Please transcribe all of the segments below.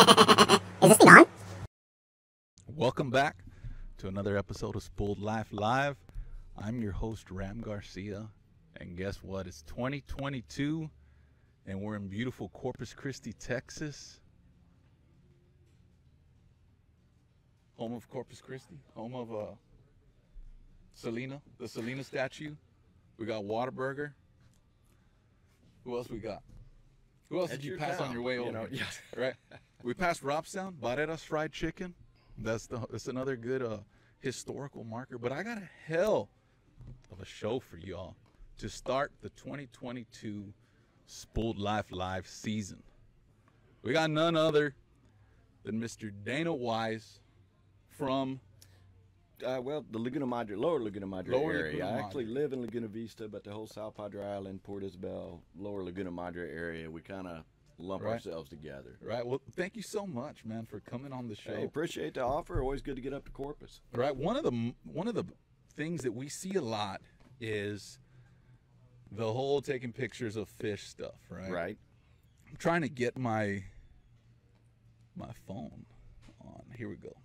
Is this thing on? Welcome back to another episode of Spooled Life Live. I'm your host, Ram Garcia. And guess what? It's 2022, and we're in beautiful Corpus Christi, Texas. Home of Corpus Christi, home of uh, Selena, the Selena statue. We got Whataburger. Who else we got? Who else That's did you your pass on your way you over? know, here? yes. right. We passed Robstown, Barreras Fried Chicken. That's the that's another good uh, historical marker. But I got a hell of a show for y'all to start the 2022 Spooled Life Live season. We got none other than Mr. Danno Wise from Uh, well, the Laguna Madre, Lower Laguna Madre Lower area. Laguna I actually live in Laguna Vista, but the whole South Padre Island, Port Isabel, Lower Laguna Madre area, we kind of lump Right. ourselves together. right. Well, thank you so much, man, for coming on the show. Hey, appreciate the offer. Always good to get up to Corpus. right one of the one of the things that we see a lot is the whole taking pictures of fish stuff right Right. i'm trying to get my my phone on here we go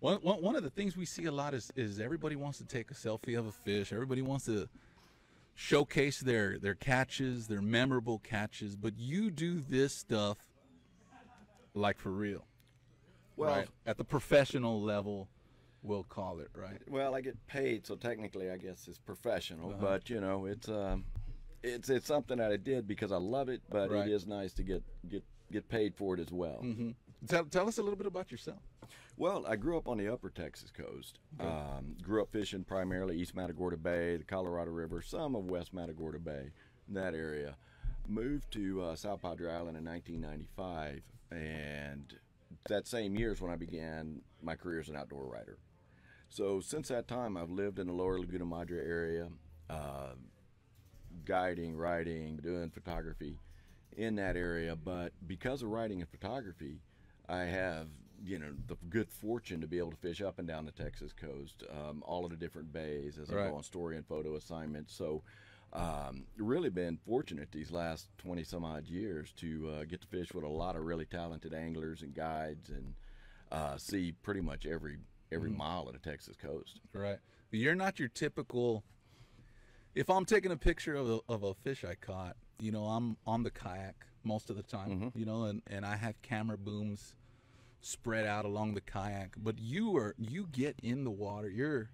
one, one, one of the things we see a lot is is everybody wants to take a selfie of a fish everybody wants to showcase their their catches their memorable catches but you do this stuff like for real Well, right? at the professional level we'll call it right well, I get paid, so technically, I guess it's professional. Uh-huh. But you know, it's um, it's it's something that I did because I love it. But Right. it is nice to get get get paid for it as well. hmm Tell, tell us a little bit about yourself. Well, I grew up on the upper Texas coast. Um, grew up fishing primarily East Matagorda Bay, the Colorado River, some of West Matagorda Bay, that area. Moved to uh, South Padre Island in 1995, and that same year is when I began my career as an outdoor writer. So since that time, I've lived in the lower Laguna Madre area, uh, guiding, writing, doing photography in that area. But because of writing and photography, I have you know the good fortune to be able to fish up and down the Texas coast, um, all of the different bays as I Right. go on story and photo assignments. So. Um, really been fortunate these last 20 some odd years to uh, get to fish with a lot of really talented anglers and guides and uh, see pretty much every every mile of the Texas coast. Right. You're not your typical. If I'm taking a picture of a, of a fish I caught, you know, I'm on the kayak most of the time, you know, and, and I have camera booms spread out along the kayak. But you are you get in the water. You're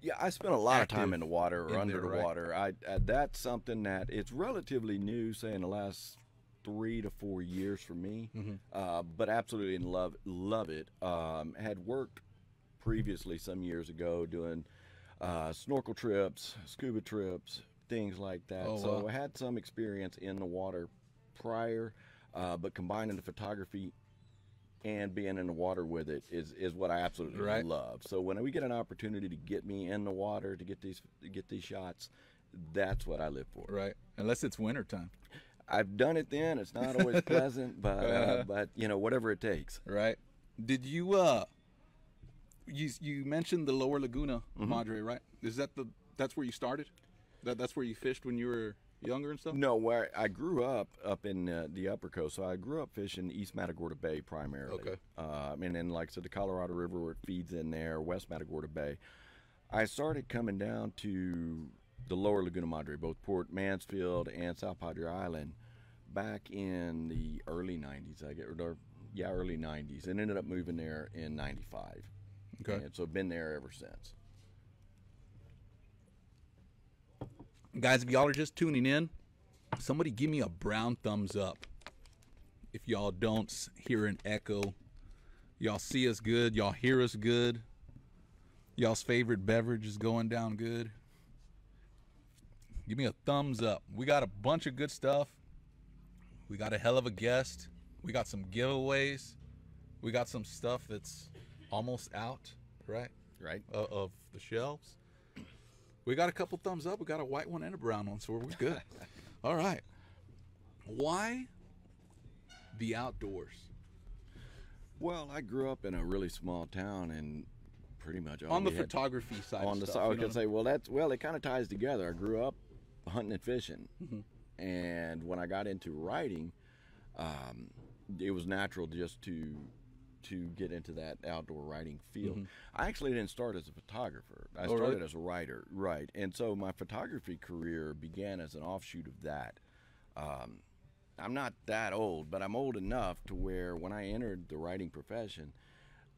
Yeah, I spend a lot of time in the water or under there, the right. water. I, I that's something that it's relatively new, say in the last three to four years for me. Mm-hmm. Uh, but absolutely in love love it. Um, had worked previously some years ago doing uh, snorkel trips, scuba trips, things like that. Oh, so wow. I had some experience in the water prior, uh, but combining the photography and being in the water with it is, is what I absolutely Right. love. So when we get an opportunity to get me in the water to get these to get these shots, that's what I live for. right. Unless it's wintertime. I've done it then. It's not always pleasant, but uh, Uh-huh. but you know whatever it takes. Right. Did you uh you you mentioned the lower Laguna Mm-hmm. Madre, right? Is that the that's where you started? That that's where you fished when you were younger and stuff? No, where I grew up up in uh, the upper coast, so I grew up fishing East Matagorda Bay primarily. Okay. Uh, and then, like I said, the Colorado River where it feeds in there, West Matagorda Bay. I started coming down to the lower Laguna Madre, both Port Mansfield and South Padre Island, back in the early '90s. I get or yeah, early '90s, and ended up moving there in '95. Okay. And so I've been there ever since. Guys, if y'all are just tuning in, somebody give me a brown thumbs up. If y'all don't hear an echo, y'all see us good, y'all hear us good, y'all's favorite beverage is going down good. Give me a thumbs up. We got a bunch of good stuff. We got a hell of a guest. We got some giveaways. We got some stuff that's almost out, right? Right. of, of the shelves. We got a couple thumbs up. We got a white one and a brown one, so we're good. All right. Why the outdoors? Well, I grew up in a really small town, and pretty much On the had- photography side. on the side. I know could say, well, that's well, it kind of ties together. I grew up hunting and fishing, Mm-hmm. and when I got into writing, um, it was natural just to to get into that outdoor writing field. I actually didn't start as a photographer. I Mm-hmm. Oh, started as a writer, right? And so my photography career began as an offshoot of that. Um, I'm not that old, but I'm old enough to where when I entered the writing profession,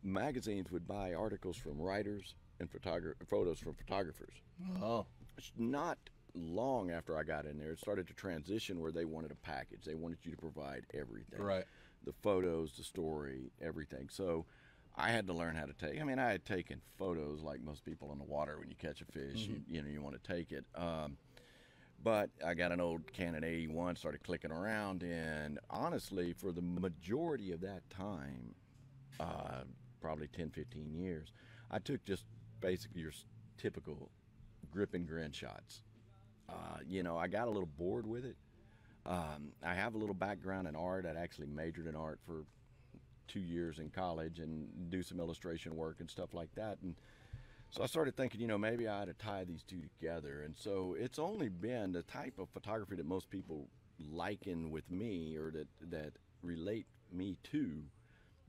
magazines would buy articles from writers and photogra- photos from photographers. Oh, It's not long after I got in there, it started to transition where they wanted a package. They wanted you to provide everything right. The photos, the story, everything. So I had to learn how to take. I mean, I had taken photos like most people in the water when you catch a fish. You, you know, you want to take it. Um, but I got an old Canon AE-1, started clicking around, and honestly, for the majority of that time, uh, probably 10, 15 years, I took just basically your typical grip and grin shots. Uh, you know, I got a little bored with it. Um, I have a little background in art. I'd actually majored in art for two years in college and do some illustration work and stuff like that. And so I started thinking, you know, maybe I ought to tie these two together. And so it's only been the type of photography that most people liken with me or that that relate me to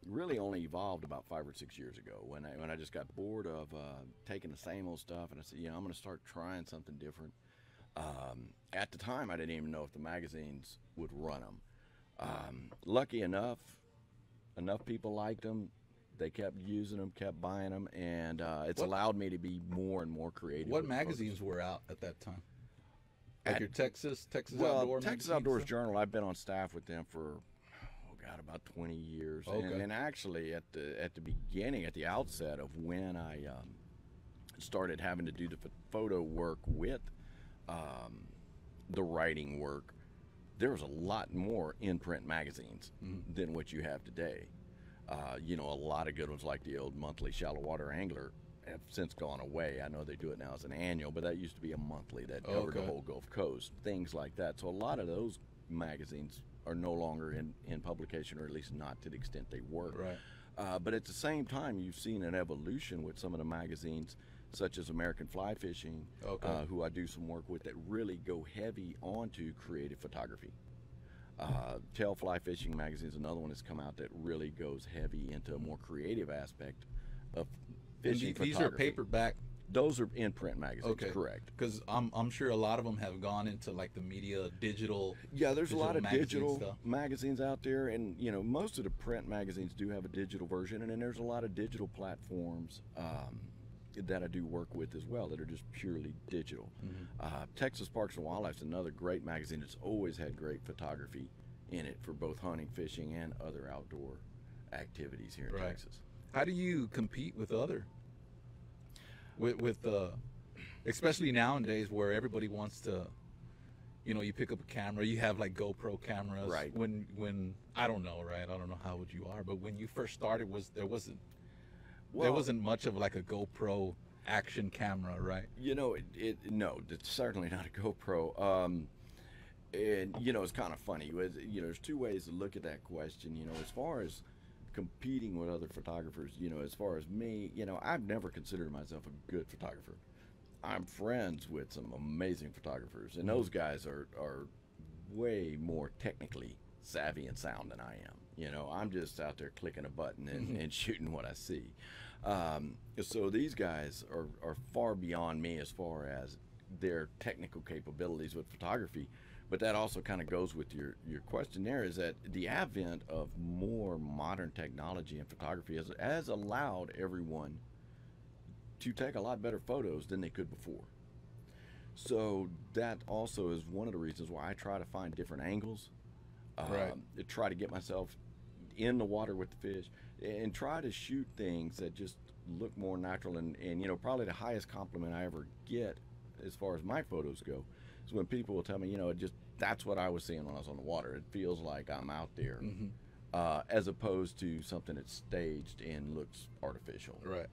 really only evolved about five or six years ago when I when I just got bored of uh, taking the same old stuff and I said, you know, I'm going to start trying something different. Um, at the time, I didn't even know if the magazines would run them. Um, lucky enough, enough people liked them. They kept using them, kept buying them, and uh, it's What- allowed me to be more and more creative. What magazines were out at that time? Like At- your Texas, Texas Well, Outdoor Texas Outdoors stuff? Journal. I've been on staff with them for oh god, about 20 years. And, Okay. and actually, at the at the beginning, at the outset of when I um, started having to do the photo work with um, the writing work, there was a lot more in print magazines Mm-hmm. than what you have today. Uh, you know, a lot of good ones like the old monthly Shallow Water Angler have since gone away. I know they do it now as an annual, but that used to be a monthly that covered the whole Gulf Coast, things like that. So a lot of those magazines are no longer in, in publication, or at least not to the extent they were. Right. Uh, but at the same time, you've seen an evolution with some of the magazines, such as American Fly Fishing, Okay. uh, who I do some work with, that really go heavy onto creative photography. Uh, Tail Fly Fishing magazine is another one that's come out that really goes heavy into a more creative aspect of fishing the- these are paperback. Those are in print magazines, Okay. correct? Because I'm, I'm sure a lot of them have gone into like the media, digital. Yeah, there's a lot of magazine digital stuff. magazines out there, and you know most of the print magazines do have a digital version, and then there's a lot of digital platforms um, that I do work with as well that are just purely digital. Mm-hmm. Uh, Texas Parks and Wildlife is another great magazine It's always had great photography in it for both hunting, fishing, and other outdoor activities here in Right. Texas. How do you compete with other? With with uh, especially nowadays where everybody wants to, you know, you pick up a camera, you have like GoPro cameras. Right. When when I don't know, right? I don't know how old you are, but when you first started, was there wasn't there wasn't much of like a GoPro action camera, right? You know, it, it no, it's certainly not a GoPro. Um, and you know, it's kind of funny. You know, there's two ways to look at that question. You know, as far as competing with other photographers, you know, as far as me, you know, I've never considered myself a good photographer. I'm friends with some amazing photographers, and those guys are are way more technically savvy and sound than I am. You know, I'm just out there clicking a button and, and shooting what I see. Um, so these guys are, are far beyond me as far as their technical capabilities with photography. But that also kind of goes with your, your question there is that the advent of more modern technology in photography has, has allowed everyone to take a lot better photos than they could before. So that also is one of the reasons why I try to find different angles, Right. um, to try to get myself in the water with the fish, and try to shoot things that just look more natural. And, and you know, probably the highest compliment I ever get, as far as my photos go, is when people will tell me, you know, it just that's what I was seeing when I was on the water. It feels like I'm out there, uh, as opposed to something that's staged and looks artificial. Right.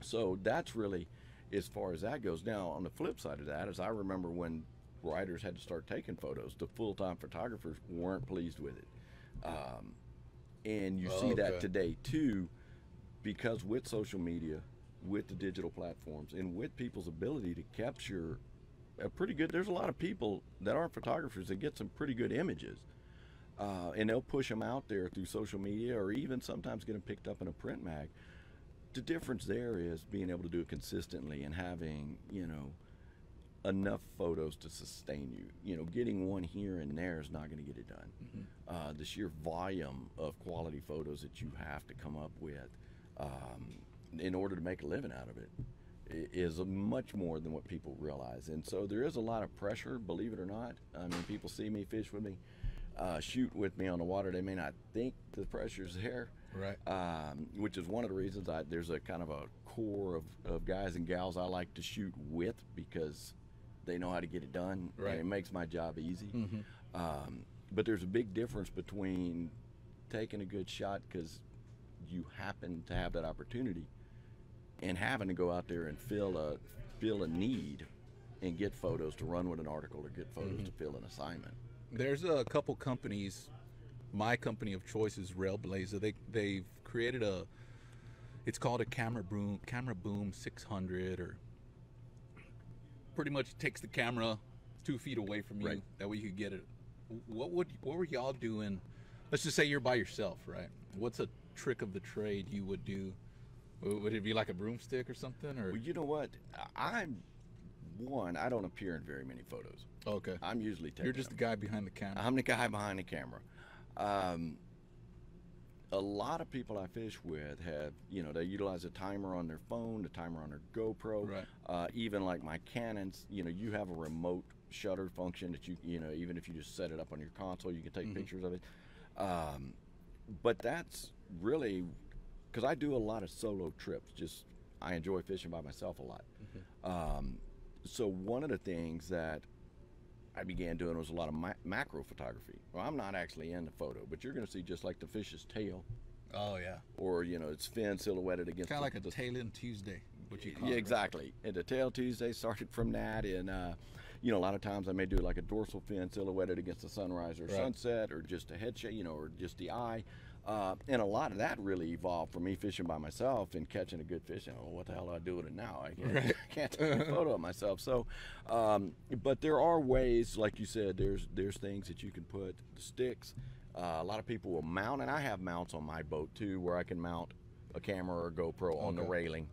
So that's really as far as that goes. Now, on the flip side of that is I remember when writers had to start taking photos, the full time photographers weren't pleased with it. Um, and you Oh, see that today too, because with social media, with the digital platforms, and with people's ability to capture a pretty good, there's a lot of people that aren't photographers that get some pretty good images. uh, and they'll push them out there through social media or even sometimes get them picked up in a print mag. The difference there is being able to do it consistently and having you know enough photos to sustain you. You know, getting one here and there is not going to get it done. Uh, the sheer volume of quality photos that you have to come up with um, in order to make a living out of it is much more than what people realize. And so there is a lot of pressure, believe it or not. I mean, people see me fish with me, uh, shoot with me on the water. They may not think the pressure's there Right. um, which is one of the reasons I, there's a kind of a core of, of guys and gals I like to shoot with because they know how to get it done Right. and it makes my job easy. Mhm. Um, but there's a big difference between taking a good shot because you happen to have that opportunity and having to go out there and fill a fill a need and get photos to run with an article or get photos to fill an assignment. There's a couple companies. My company of choice is Railblaza. They they've created a. It's called a camera boom camera boom 600 or. Pretty much takes the camera two feet away from you. Right. That way you could get it. What would what were y'all doing? Let's just say you're by yourself, right? What's a trick of the trade you would do? Would it be like a broomstick or something, or Well, you know what? I'm one. I don't appear in very many photos. okay? I'm usually taking You're just the guy behind the camera. I'm the guy behind the camera. Um, a lot of people I fish with have, you know, they utilize a timer on their phone, a timer on their GoPro. Right. Uh, even like my Canons, you know, you have a remote shutter function that you, you know, even if you just set it up on your console, you can take Mhm. pictures of it. Um, but that's really because I do a lot of solo trips. Just I enjoy fishing by myself a lot. Um, so one of the things that I began doing was a lot of ma- macro photography. Well, I'm not actually in the photo, but you're going to see just like the fish's tail, oh yeah, or you know, its fin silhouetted against. kind of like a tail end Tuesday. What you call yeah, it, right? exactly. And the tail Tuesday started from that, and uh, you know, a lot of times I may do like a dorsal fin silhouetted against the sunrise or Right. sunset, or just a head shake, you know, or just the eye. Uh, and a lot of that really evolved from me fishing by myself and catching a good fish. And oh, what the hell do I do with it now? I can't, Right. can't take a photo of myself. So, um, but there are ways, like you said, there's there's things that you can put the sticks. Uh, a lot of people will mount, and I have mounts on my boat too, where I can mount a camera or a GoPro on the railing,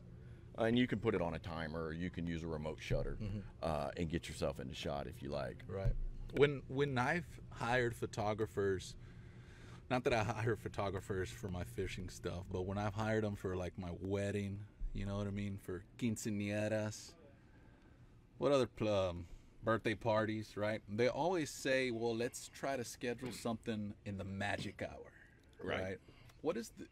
Uh, and you can put it on a timer, or you can use a remote shutter uh, and get yourself in the shot if you like. Right. When when I've hired photographers, not that I hire photographers for my fishing stuff, but when I've hired them for like my wedding, you know what I mean, for quinceañeras, what other um, birthday parties, right? They always say, "Well, let's try to schedule something in the magic hour." Right. Right. What is the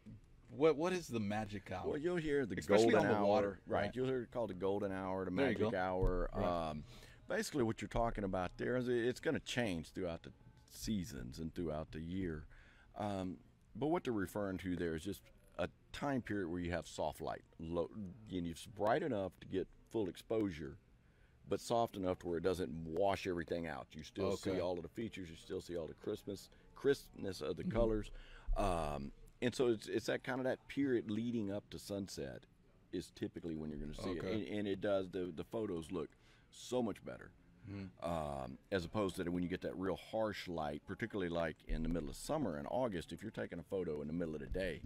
what what is the magic hour? Well, you'll hear the Especially golden the hour, water, right? right. You'll hear it called the golden hour, the magic hour. Right. Um, basically, what you're talking about there is it's going to change throughout the seasons and throughout the year. Um, but what they're referring to there is just a time period where you have soft light, low, and it's bright enough to get full exposure, but soft enough to where it doesn't wash everything out. You still see all of the features. You still see all the crispness, crispness of the Mm-hmm. colors. Um, and so it's, it's that kind of that period leading up to sunset is typically when you're going to see Okay. it, and, and it does. The the photos look so much better Mm-hmm. um, as opposed to when you get that real harsh light, particularly like in the middle of summer in August. If you're taking a photo in the middle of the day,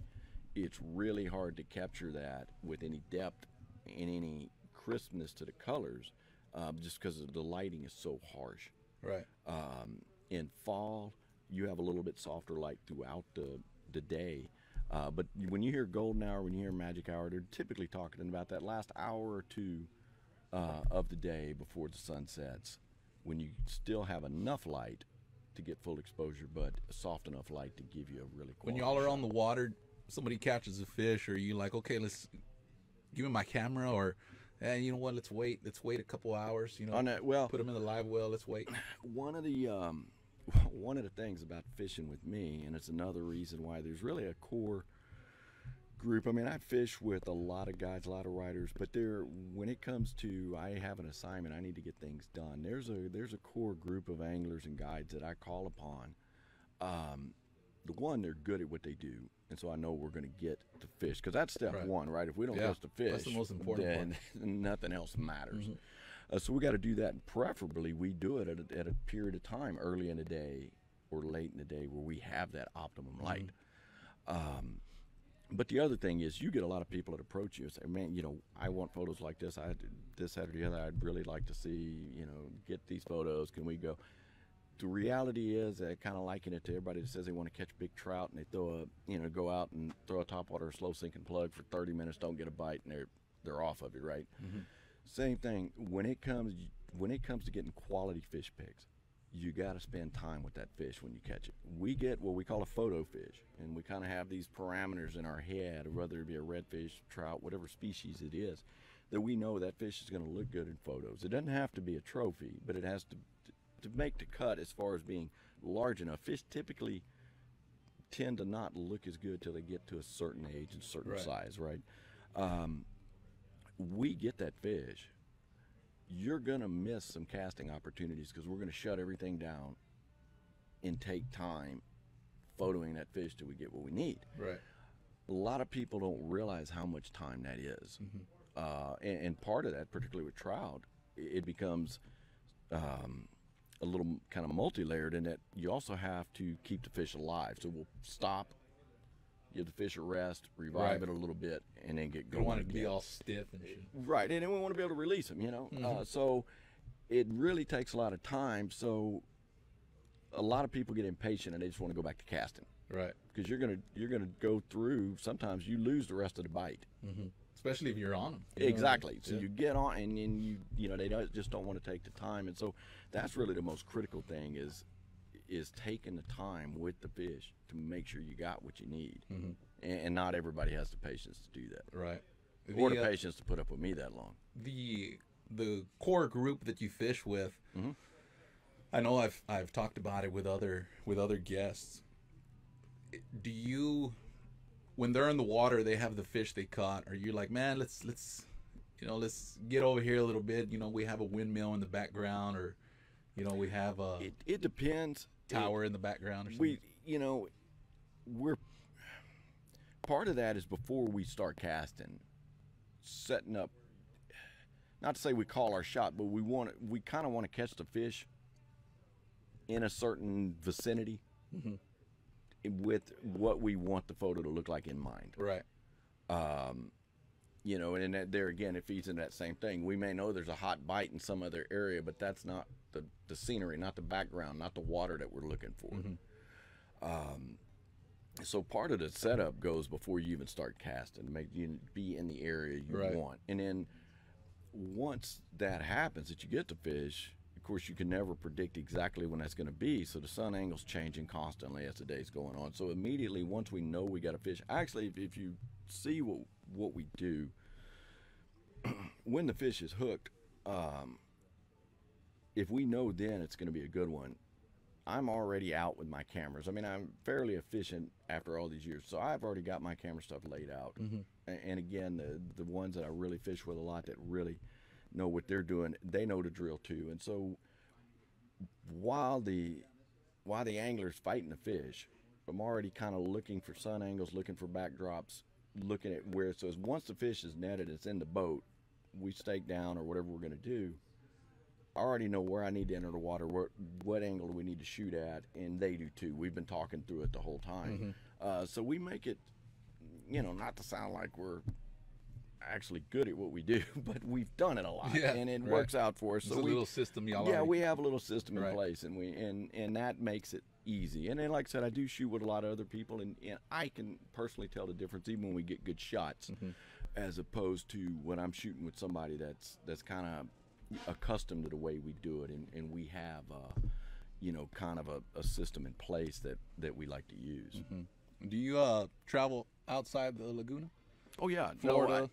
it's really hard to capture that with any depth and any crispness to the colors, um, just because the lighting is so harsh. right. Um, in fall, you have a little bit softer light throughout the, the day. Uh, but when you hear golden hour, when you hear magic hour, they're typically talking about that last hour or two uh, of the day before the sun sets, when you still have enough light to get full exposure, but soft enough light to give you a really when y'all are shot. on the water, somebody catches a fish, or you like, okay, let's give me my camera, or eh, you know what, let's wait, let's wait a couple hours, you know, On that, well, put them in the live well, let's wait. one of the um, one of the things about fishing with me, and it's another reason why there's really a core group. I mean, I fish with a lot of guides, a lot of riders, but there, when it comes to I have an assignment, I need to get things done. There's a there's a core group of anglers and guides that I call upon. Um, the one, they're good at what they do, and so I know we're going to get to fish because that's step Right. one, right? If we don't Yeah, get to fish, that's the most important part. Then nothing else matters. Uh, so we got to do that, and preferably we do it at a, at a period of time early in the day or late in the day where we have that optimum light. Um, but the other thing is, you get a lot of people that approach you and say, "Man, you know, I want photos like this. I this, that, or the other. I'd really like to see, you know, get these photos. Can we go?" The reality is, I kind of liken it to everybody that says they want to catch big trout and they throw a, you know, go out and throw a topwater slow sinking plug for 30 minutes, don't get a bite, and they're they're off of it, right? Mm-hmm. Same thing when it comes when it comes to getting quality fish pics you got to spend time with that fish when you catch it. We get what we call a photo fish, and we kind of have these parameters in our head, whether it be a redfish, trout, whatever species it is, that we know that fish is going to look good in photos. It doesn't have to be a trophy, but it has to to make the cut as far as being large enough. Fish typically tend to not look as good till they get to a certain age and certain Right. size, right? Um, we get that fish you're going to miss some casting opportunities because we're going to shut everything down and take time photoing that fish till we get what we need. Right. A lot of people don't realize how much time that is. Uh, and, and part of that, particularly with trout, it becomes um, a little kind of multi-layered in that you also have to keep the fish alive. So we'll stop, give the fish a rest, revive Right. it a little bit, and then get You going. don't want it to be all stiff and shit. Eh, right, and then we want to be able to release them, you know. Mm-hmm. Uh, so it really takes a lot of time. So a lot of people get impatient and they just want to go back to casting Right. because you're gonna you're gonna go through. Sometimes you lose the rest of the bite. Mm-hmm. Especially if you're on them. Exactly. So you get on and then you you know they don't, just don't want to take the time, and so that's really the most critical thing is is taking the time with the fish to make sure you got what you need. And, and not everybody has the patience to do that, Right. or The, the uh, patience to put up with me that long. the the core group that you fish with Mm-hmm. I know I've I've talked about it with other with other guests do you when they're in the water they have the fish they caught are you like man let's let's you know let's get over here a little bit you know we have a windmill in the background or you know we have a It, it depends. Tower in the background or something? we you know we're part of that is before we start casting setting up not to say we call our shot but we want to, we kind of want to catch the fish in a certain vicinity with what we want the photo to look like in mind. Right. Um, you know, and that there again, it feeds into that same thing. We may know there's a hot bite in some other area, but that's not the, the scenery, not the background, not the water that we're looking for. Um, so part of the setup goes before you even start casting make you be in the area you Right. want, and then once that happens, that you get the fish. Of course, you can never predict exactly when that's going to be. So the sun angle's changing constantly as the day's going on. So immediately, once we know we got a fish, actually, if, if you see what what we do, when the fish is hooked, um, if we know then it's going to be a good one, I'm already out with my cameras. I mean, I'm fairly efficient after all these years, so I've already got my camera stuff laid out. Mm-hmm. A- And again, the the ones that I really fish with a lot that really know what they're doing, they know the drill too. And so, while the while the angler's fighting the fish, I'm already kind of looking for sun angles, looking for backdrops, looking at where. So as once the fish is netted, it's in the boat. We stake down or whatever we're going to do. I already know where I need to enter the water, what what angle do we need to shoot at, and they do too. We've been talking through it the whole time, uh, so we make it, you know, not to sound like we're actually good at what we do, but we've done it a lot, Yeah, and it right. works out for us. So a we, little system y'all yeah, already- we have a little system in Right. place, and we and and that makes it easy. And then, like I said, I do shoot with a lot of other people, and, and I can personally tell the difference even when we get good shots, Mm-hmm. as opposed to when I'm shooting with somebody that's that's kind of accustomed to the way we do it, and, and we have, uh, you know, kind of a, a system in place that that we like to use. Mm-hmm. do you uh travel outside the laguna Oh yeah, Florida? No, I,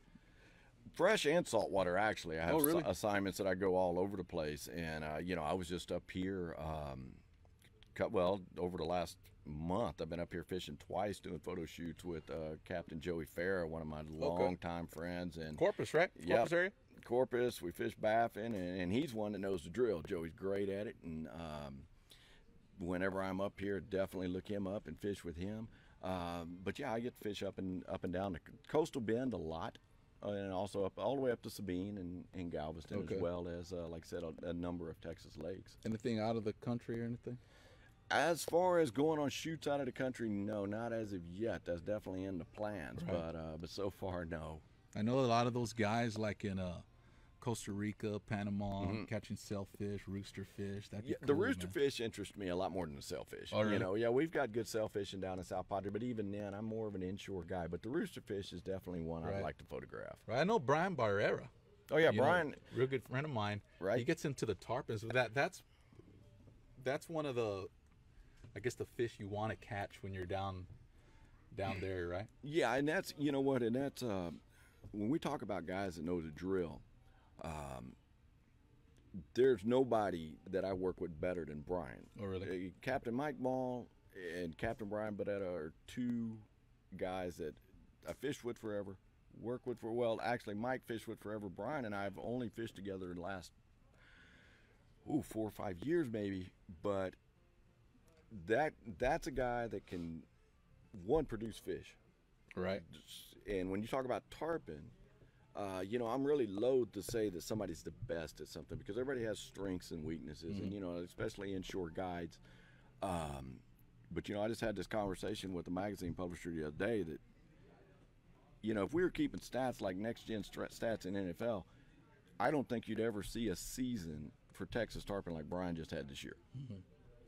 fresh and saltwater actually. I have Oh, really? assi- assignments that I go all over the place, and uh, you know I was just up here. Um, cut well over the last month. I've been up here fishing twice, doing photo shoots with uh, Captain Joey Farah, one of my longtime friends, and corpus right Yep. corpus Corpus. We fish baffin, and, and he's one that knows the drill. Joey's great at it, and um, whenever I'm up here, definitely look him up and fish with him. Um, but yeah, I get to fish up and up and down the coastal bend a lot, uh, and also up all the way up to Sabine and, and Galveston, Okay. as well as, uh, like I said, a, a number of Texas lakes. anything out of the country or anything As far as going on shoots out of the country, no, not as of yet. That's definitely in the plans, Right. but uh, but so far, no. I know a lot of those guys, like in uh, Costa Rica, Panama, catching sailfish, rooster fish. That'd be Mm-hmm. The cool, rooster man. fish interest me a lot more than the sailfish. Oh, really? You know, yeah, we've got good sailfishing down in South Padre, but even then, I'm more of an inshore guy. But the rooster fish is definitely one Right. I'd like to photograph. Right, I know Brian Barrera. Oh yeah, you know, Brian. real good friend of mine. Right. He gets into the tarpons. That that's that's one of the, I guess the fish you want to catch when you're down, down there, right? Yeah, and that's you know what, and that's uh, when we talk about guys that know the drill. Um, there's nobody that I work with better than Brian. Oh, really? Uh, Captain Mike Ball and Captain Brian Barrera are two guys that I fished with forever, work with for well. Actually, Mike fished with forever. Brian and I have only fished together in the last ooh four or five years maybe, but that that's a guy that can one produce fish Right. and when you talk about tarpon, uh, you know, I'm really loath to say that somebody's the best at something because everybody has strengths and weaknesses, and you know, especially inshore guides. Um, but you know, I just had this conversation with a magazine publisher the other day that, you know, if we were keeping stats like next gen stra- stats in NFL, I don't think you'd ever see a season for Texas tarpon like Brian just had this year.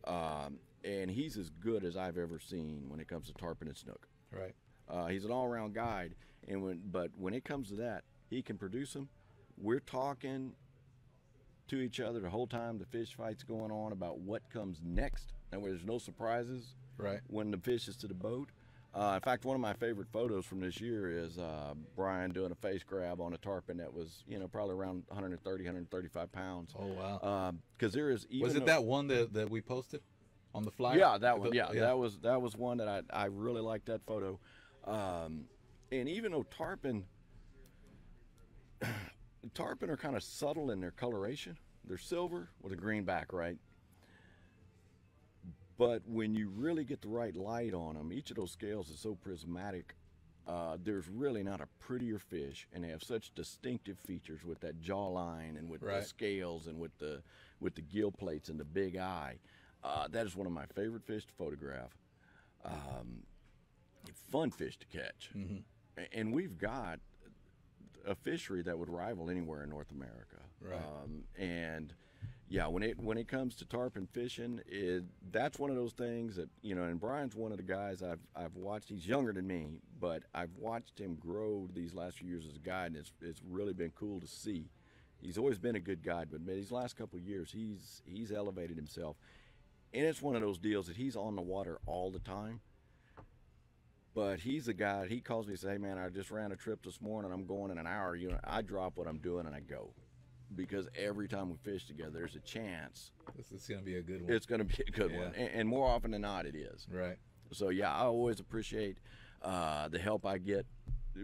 Um, and he's as good as I've ever seen when it comes to tarpon and snook. Right. Uh, he's an all-around guide, and when but when it comes to that, he can produce them. We're talking to each other the whole time the fish fight's going on about what comes next, and where there's no surprises Right. when the fish is to the boat. Uh, in fact, one of my favorite photos from this year is uh, Brian doing a face grab on a tarpon that was, you know, probably around 130, 135 pounds. Oh wow. Because there is even Was it though- that one that, that we posted on the flyer? yeah, that one. The- Yeah, that was that was one that I I really liked that photo. Um, and even though tarpon, tarpon are kind of subtle in their coloration. They're silver with a green back, right? But when you really get the right light on them, each of those scales is so prismatic. Uh, there's really not a prettier fish, and they have such distinctive features with that jawline and with Right. the scales and with the with the gill plates and the big eye. Uh, that is one of my favorite fish to photograph. Um, fun fish to catch, A- and we've got a fishery that would rival anywhere in North America. Right. Um, and yeah, when it when it comes to tarpon fishing, it, that's one of those things that you know. And Brian's one of the guys I've I've watched. He's younger than me, but I've watched him grow these last few years as a guide, and it's it's really been cool to see. He's always been a good guide, but man, these last couple of years, he's he's elevated himself, and it's one of those deals that he's on the water all the time. But he's a guy. He calls me and says, "Hey man, I just ran a trip this morning. I'm going in an hour. You know, I drop what I'm doing and I go." Because every time we fish together, there's a chance This is gonna be a good one. it's going to be a good one, and, and more often than not, it is. right. So yeah, I always appreciate uh, the help I get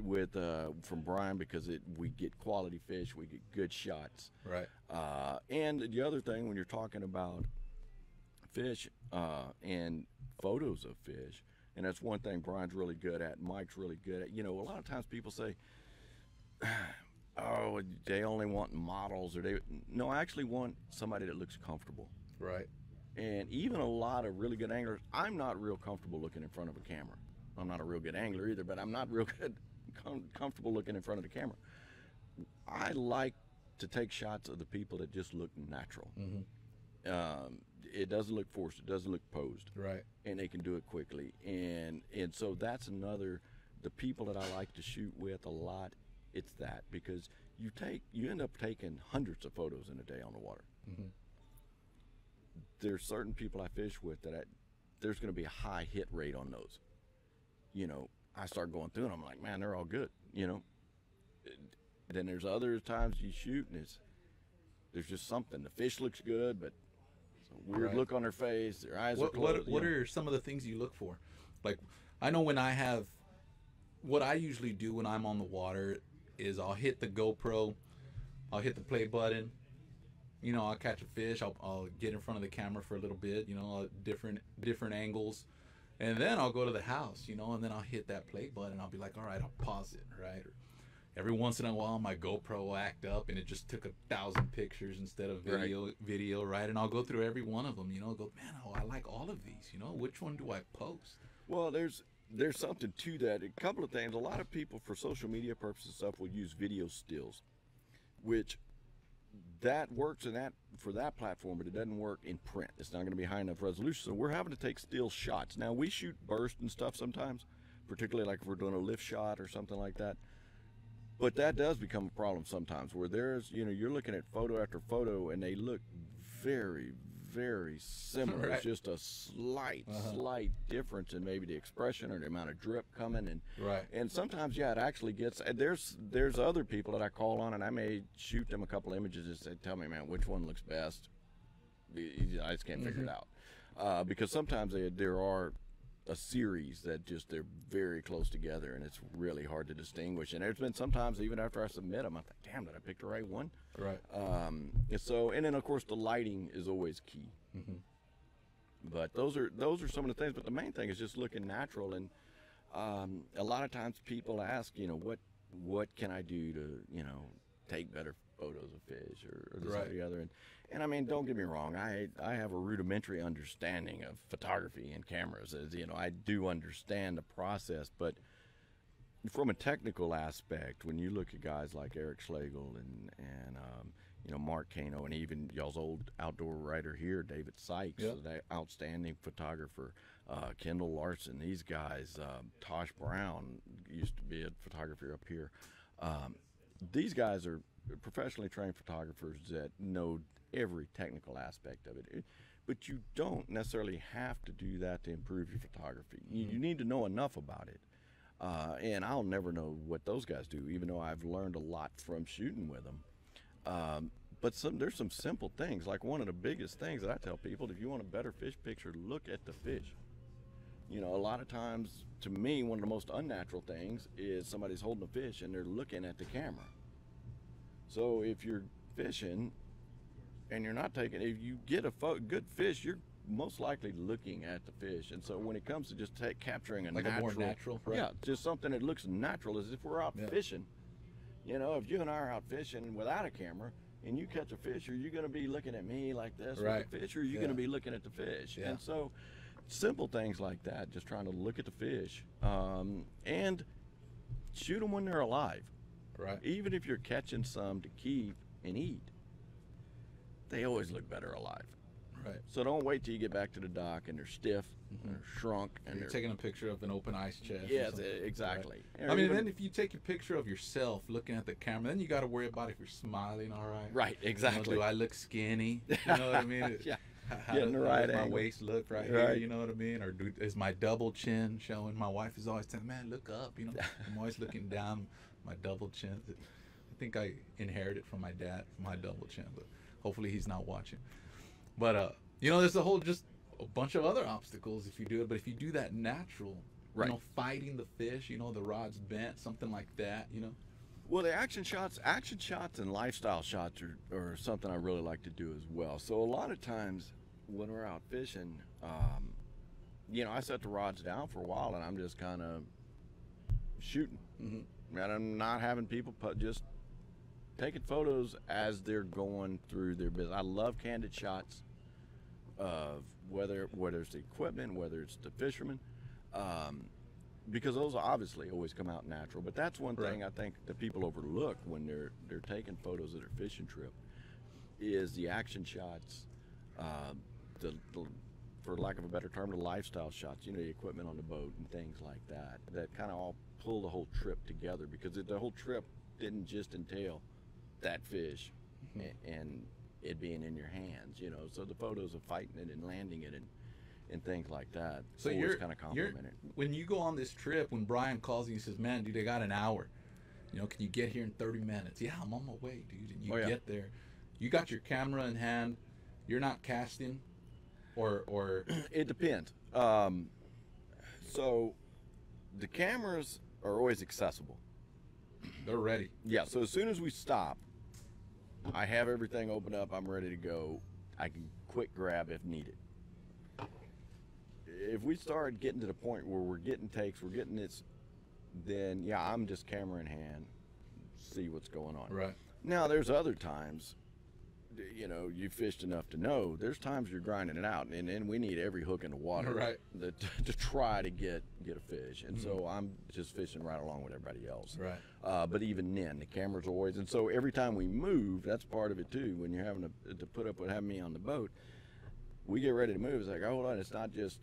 with uh, from Brian because it we get quality fish, we get good shots, Right. uh, and the other thing when you're talking about fish uh, and photos of fish, and that's one thing Brian's really good at, Mike's really good at. You know, a lot of times people say, "Oh, they only want models," or they no, I actually want somebody that looks comfortable. Right. And even a lot of really good anglers, I'm not real comfortable looking in front of a camera. I'm not a real good angler either, but I'm not real good com- comfortable looking in front of the camera. I like to take shots of the people that just look natural. Um, it doesn't look forced. It doesn't look posed, Right. and they can do it quickly. And and so that's another. The people that I like to shoot with a lot, it's that because you take you end up taking hundreds of photos in a day on the water mm-hmm. there's certain people I fish with that I, there's going to be a high hit rate on those. You know, I start going through and I'm like, man, they're all good. You know, then there's other times you shoot and it's there's just something. The fish looks good, but weird Right. look on their face. Their eyes are What closed. what, what know. are some of the things you look for? Like, I know when I have, what I usually do when I'm on the water is I'll hit the GoPro, I'll hit the play button. You know, I'll catch a fish. I'll, I'll get in front of the camera for a little bit. You know, different different angles, and then I'll go to the house. You know, and then I'll hit that play button. I'll be like, all right, I'll pause it. Right. Or, every once in a while my GoPro will act up and it just took a thousand pictures instead of Right. video video right and I'll go through every one of them you know go man oh I like all of these you know which one do I post Well, there's there's something to that. A couple of things. A lot of people, for social media purposes, and stuff, will use video stills, which that works in that for that platform, but it doesn't work in print. It's not going to be high enough resolution, so we're having to take still shots. Now we shoot burst and stuff sometimes, particularly like if we're doing a lift shot or something like that. But that does become a problem sometimes, where there's you know you're looking at photo after photo and they look very very similar. Right. It's just a slight, Uh-huh. slight difference in maybe the expression or the amount of drip coming, and Right. and sometimes yeah, it actually gets. There's there's other people that I call on, and I may shoot them a couple images and say, tell me, man, which one looks best. I just can't figure it out uh, because sometimes they, there are a series that just they're very close together, and it's really hard to distinguish. And there's been sometimes even after I submit them, I think, damn, did I pick the right one? right Um, and so, and then of course the lighting is always key. But those are those are some of the things. But the main thing is just looking natural. And um, a lot of times people ask, you know, what what can I do to you know take better photos of fish or, or this or the other. And and I mean, don't get me wrong. I I have a rudimentary understanding of photography and cameras. As you know, I do understand the process, but from a technical aspect, when you look at guys like Erich Schlegel and and um, you know Mark Kano and even y'all's old outdoor writer here, David Sikes, Yep. that outstanding photographer, uh, Kendall Larson, these guys, um, Tosh Brown used to be a photographer up here. Um, these guys are professionally trained photographers that know every technical aspect of it. But you don't necessarily have to do that to improve your photography. You, you need to know enough about it. Uh, and I'll never know what those guys do, even though I've learned a lot from shooting with them. Um, but some there's some simple things. Like one of the biggest things that I tell people: if you want a better fish picture, look at the fish. You know, a lot of times, to me, one of the most unnatural things is somebody's holding a fish and they're looking at the camera. So if you're fishing and you're not taking, if you get a fo- good fish, you're most likely looking at the fish. And so when it comes to just take, capturing a Like a natural, more natural, right? yeah, just something that looks natural, as if we're out Yeah. fishing. You know, if you and I are out fishing without a camera and you catch a fish, are you going to be looking at me like this Right. with the fish, or are you Yeah. going to be looking at the fish? Yeah. And so, simple things like that, just trying to look at the fish um, and shoot them when they're alive. right Even if you're catching some to keep and eat, they always look better alive. right So don't wait till you get back to the dock and they're stiff, and mm-hmm. they're shrunk, and you're they're taking a picture of an open ice chest something. exactly. I mean, then if you take a picture of yourself looking at the camera, then you got to worry about if you're smiling all right. right, You know, exactly. do I look skinny? You know what I mean? Yeah. How, Getting does, right my waist look right, here? You know what I mean? Or do, is my double chin showing? My wife is always telling, me, "Man, look up." You know, I'm always looking down. My double chin. I think I inherited from my dad my double chin, but hopefully he's not watching. But uh, you know, there's a whole just a bunch of other obstacles if you do it. But if you do that natural, Right. you know, fighting the fish, you know, the rod's bent, something like that, you know. Well, the action shots, action shots, and lifestyle shots are, are something I really like to do as well. So a lot of times when we're out fishing, um, you know, I set the rods down for a while and I'm just kind of shooting, Mhm. and I'm not having people put just taking photos as they're going through their business. I love candid shots of whether whether it's the equipment, whether it's the fishermen. Um, because those obviously always come out natural. But that's one thing Right. I think that people overlook when they're they're taking photos of their fishing trip is the action shots, uh, the, the for lack of a better term, the lifestyle shots. You know, the equipment on the boat and things like that. That kind of all pull the whole trip together because it, the whole trip didn't just entail that fish a- and it being in your hands. You know, so the photos of fighting it and landing it and and things like that. So you're kind of it. when you go on this trip. When Brian calls you, he says, "Man, dude, I got an hour. You know, can you get here in 30 minutes?" Yeah, I'm on my way, dude. And you Oh, yeah. get there, you got your camera in hand. You're not casting, or or It depends. Um, so the cameras are always accessible. they're ready. Yeah. So as soon as we stop, I have everything open up. I'm ready to go. I can quick grab if needed. If we start getting to the point where we're getting takes, we're getting this, then yeah, I'm just camera in hand. see what's going on. Right. Now, there's other times, you know, you fished enough to know. There's times you're grinding it out, and then we need every hook in the water Right. that, to try to get get a fish. And so I'm just fishing right along with everybody else. Mm-hmm. Right. Uh, but even then, the camera's always, and so every time we move, that's part of it too. When you're having to, to put up with having me on the boat, we get ready to move. It's like, oh, hold on, it's not just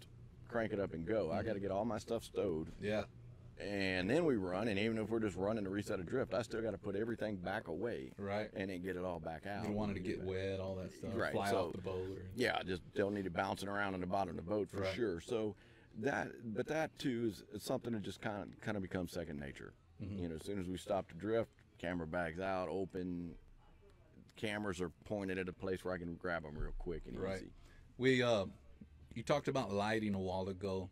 crank it up and go. I got to get all my stuff stowed, Yeah. And then we run. And even if we're just running to reset a drift, I still got to put everything back away Right. and then get it all back out. You don't want it to get wet, all that stuff. Right, Fly so- off the boat. Or, Yeah, I just don't need it bouncing around on the bottom of the boat for Right. sure. So that, but that too is is something that just kind of kind of becomes second nature. Mm-hmm. You know, as soon as we stop to drift, camera bags out, open. Cameras are pointed at a place where I can grab them real quick and Right. easy. We uh, you talked about lighting a while ago.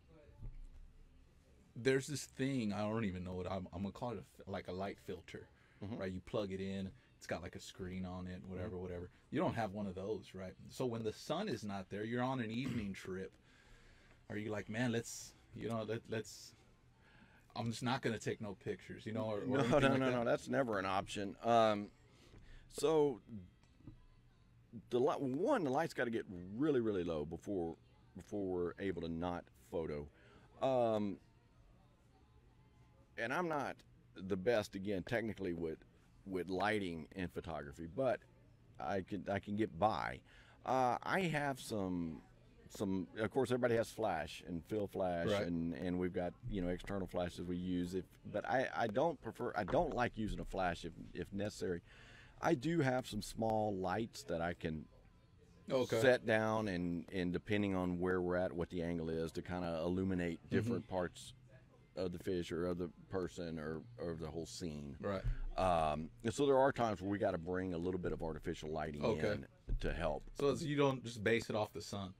There's this thing I don't even know what I'm, I'm gonna call it a, like a light filter, Mm-hmm. right? You plug it in, it's got like a screen on it, whatever, whatever. You don't have one of those, right? So when the sun is not there, you're on an evening trip. Are you like, man, let's, you know, let, let's. I'm just not gonna take no pictures, you know, or, or No, no, like no, that? no. That's never an option. Um, so the light, one, the light's got to get really, really low before before we're able to not photo. Um, and I'm not the best again technically with with lighting in photography, but I can I can get by. Uh, I have some some of course everybody has flash and fill flash Right. and and we've got you know external flashes we use if but I I don't prefer I don't like using a flash if if necessary. I do have some small lights that I can Okay. set down and and depending on where we're at, what the angle is, to kind of illuminate Mm-hmm. different parts of the fish or of the person or or the whole scene. Right. Um, and so there are times where we got to bring a little bit of artificial lighting Okay. in to help. So you don't just base it off the sun.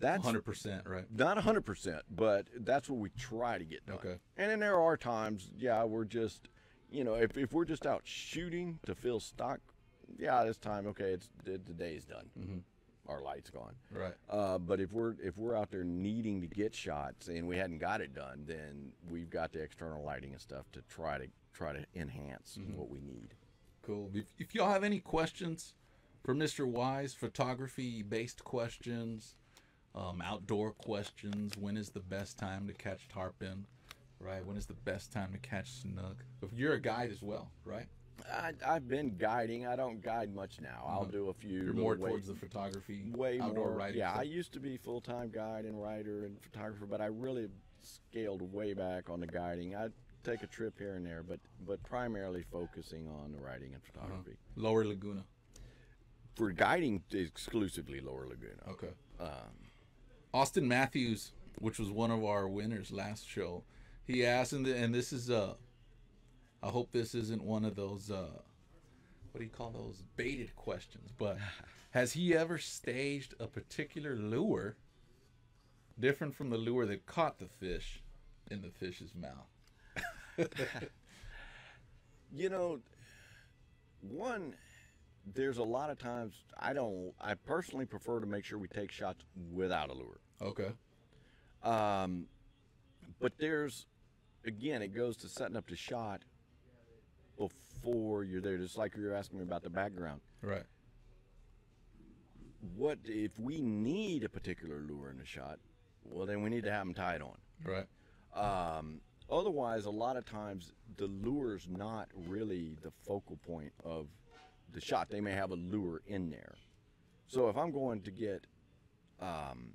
That's 100%, right? not 100%, but that's what we try to get done. Okay. And then there are times, yeah, we're just, you know, if, if we're just out shooting to fill stock, yeah, this time, okay, it's the, the day's done. Mm-hmm. Our light's gone. Right. Uh, but if we're if we're out there needing to get shots and we hadn't got it done, then we've got the external lighting and stuff to try to try to enhance Mm-hmm. what we need. Cool. If, if y'all have any questions for Mr. Wise, photography based questions, um, outdoor questions, when is the best time to catch tarpon? Right? When is the best time to catch snook? If you're a guide as well, right? I, I've been guiding. I don't guide much now. I'll do a few. You're more way- towards the photography, way outdoor more. writing. yeah, I used to be full time guide and writer and photographer, but I really scaled way back on the guiding. I take a trip here and there, but but primarily focusing on the writing and Uh-huh. photography. Lower Laguna. For guiding, exclusively Lower Laguna. Okay. Um, Austin Matthews, which was one of our winners last show, he asked, and, and this is uh, I hope this isn't one of those uh, what do you call those baited questions, but has he ever staged a particular lure different from the lure that caught the fish in the fish's mouth? You know, one, there's a lot of times I don't. I personally prefer to make sure we take shots without a lure. Okay. Um, but there's, again, it goes to setting up the shot before you're there. Just like you were asking me about the background. Right. What if we need a particular lure in the shot? Well, then we need to have them tied on. Right. Um, otherwise, a lot of times the lure's not really the focal point of the shot. They may have a lure in there. So if I'm going to get um,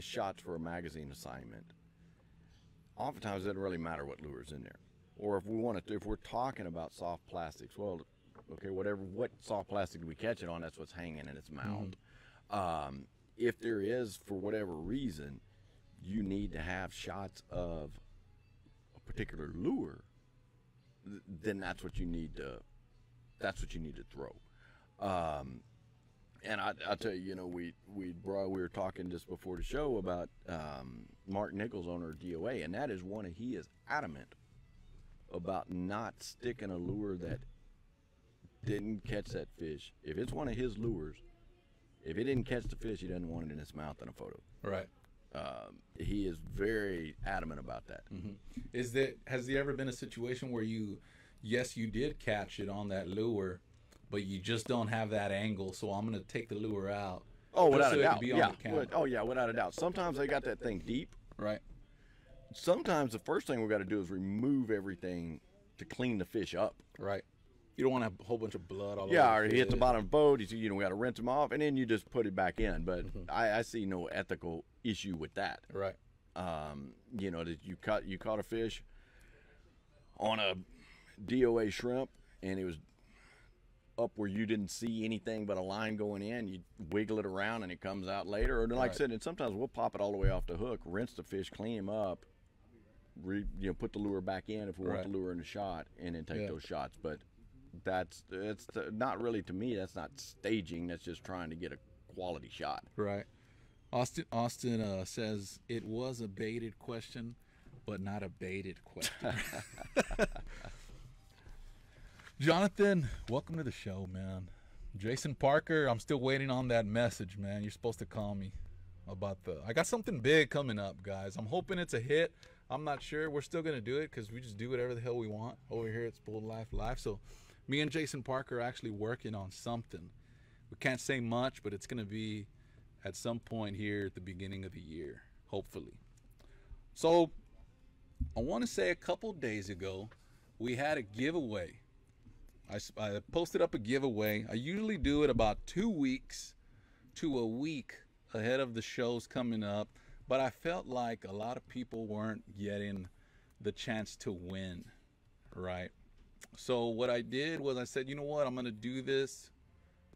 shots for a magazine assignment, oftentimes it doesn't really matter what lure's in there. Or if we want to, if we're talking about soft plastics, well, okay, whatever, what soft plastic do we catch it on? That's what's hanging in its mouth. Um, if there is, for whatever reason, you need to have shots of a particular lure, th- then that's what you need to. That's what you need to throw. Um, and I, I tell you, you know, we we brought we were talking just before the show about um, Mark Nichols, owner of DOA, and that is one of he is adamant about not sticking a lure that didn't catch that fish. If it's one of his lures, if it didn't catch the fish, he doesn't want it in his mouth in a photo. Right. Um, he is very adamant about that. Is that has there ever been a situation where you yes, you did catch it on that lure, but you just don't have that angle. So I'm gonna take the lure out. Oh, without so a doubt. be on Yeah. Oh, yeah, without a doubt. Sometimes they got that thing deep. Right. Sometimes the first thing we got to do is remove everything to clean the fish up. Right. You don't want to have a whole bunch of blood all Yeah, over. Yeah, or he hit the bottom of the boat. You see, you know, we got to rinse them off, and then you just put it back in. But Mm-hmm. I, I see no ethical issue with that. Right. Um, you know, that you caught you caught a fish on a DOA shrimp, and it was up where you didn't see anything but a line going in. You wiggle it around, and it comes out later. Or like I said, and sometimes we'll pop it all the way off the hook, rinse the fish, clean him up, re, you know, put the lure back in if we Right. want the lure in the shot, and then take Yeah. those shots. But that's it's not really to me. That's not staging. That's just trying to get a quality shot. Right. Austin Austin uh, says it was a baited question, but not a baited question. Jonathan, welcome to the show, man. Jason Parker, I'm still waiting on that message, man. You're supposed to call me about the. I got something big coming up, guys. I'm hoping it's a hit. I'm not sure. We're still gonna do it because we just do whatever the hell we want over here It's Spooled Life Live. So, me and Jason Parker are actually working on something. We can't say much, but it's gonna be at some point here at the beginning of the year, hopefully. So, I want to say a couple days ago, we had a giveaway. I posted up a giveaway. I usually do it about two weeks to a week ahead of the shows coming up, but I felt like a lot of people weren't getting the chance to win, right? So what I did was I said, you know what, I'm gonna do this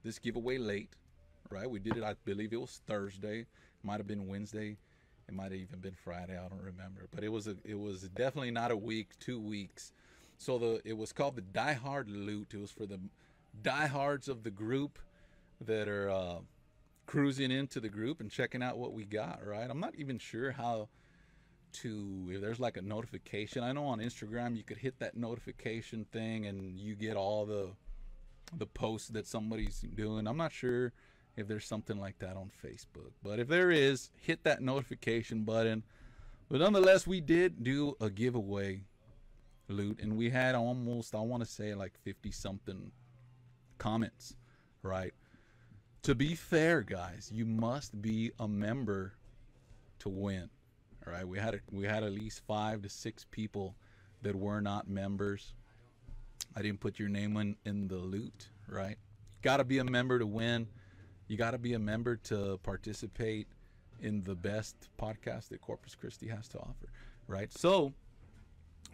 this giveaway late, right? We did it, I believe it was Thursday, might have been Wednesday, it might have even been Friday, I don't remember, but it was a it was definitely not a week, two weeks. So the it was called the Die Hard Loot. It was for the diehards of the group that are uh, cruising into the group and checking out what we got. Right? I'm not even sure how to if there's like a notification. I know on Instagram you could hit that notification thing and you get all the the posts that somebody's doing. I'm not sure if there's something like that on Facebook, but if there is, hit that notification button. But nonetheless, we did do a giveaway loot and we had almost I want to say like 50 something comments, right? To be fair, guys, you must be a member to win. All right, we had a, we had at least 5 to 6 people that were not members. I didn't put your name in in the loot, right? Got to be a member to win. You got to be a member to participate in the best podcast that Corpus Christi has to offer, right? So,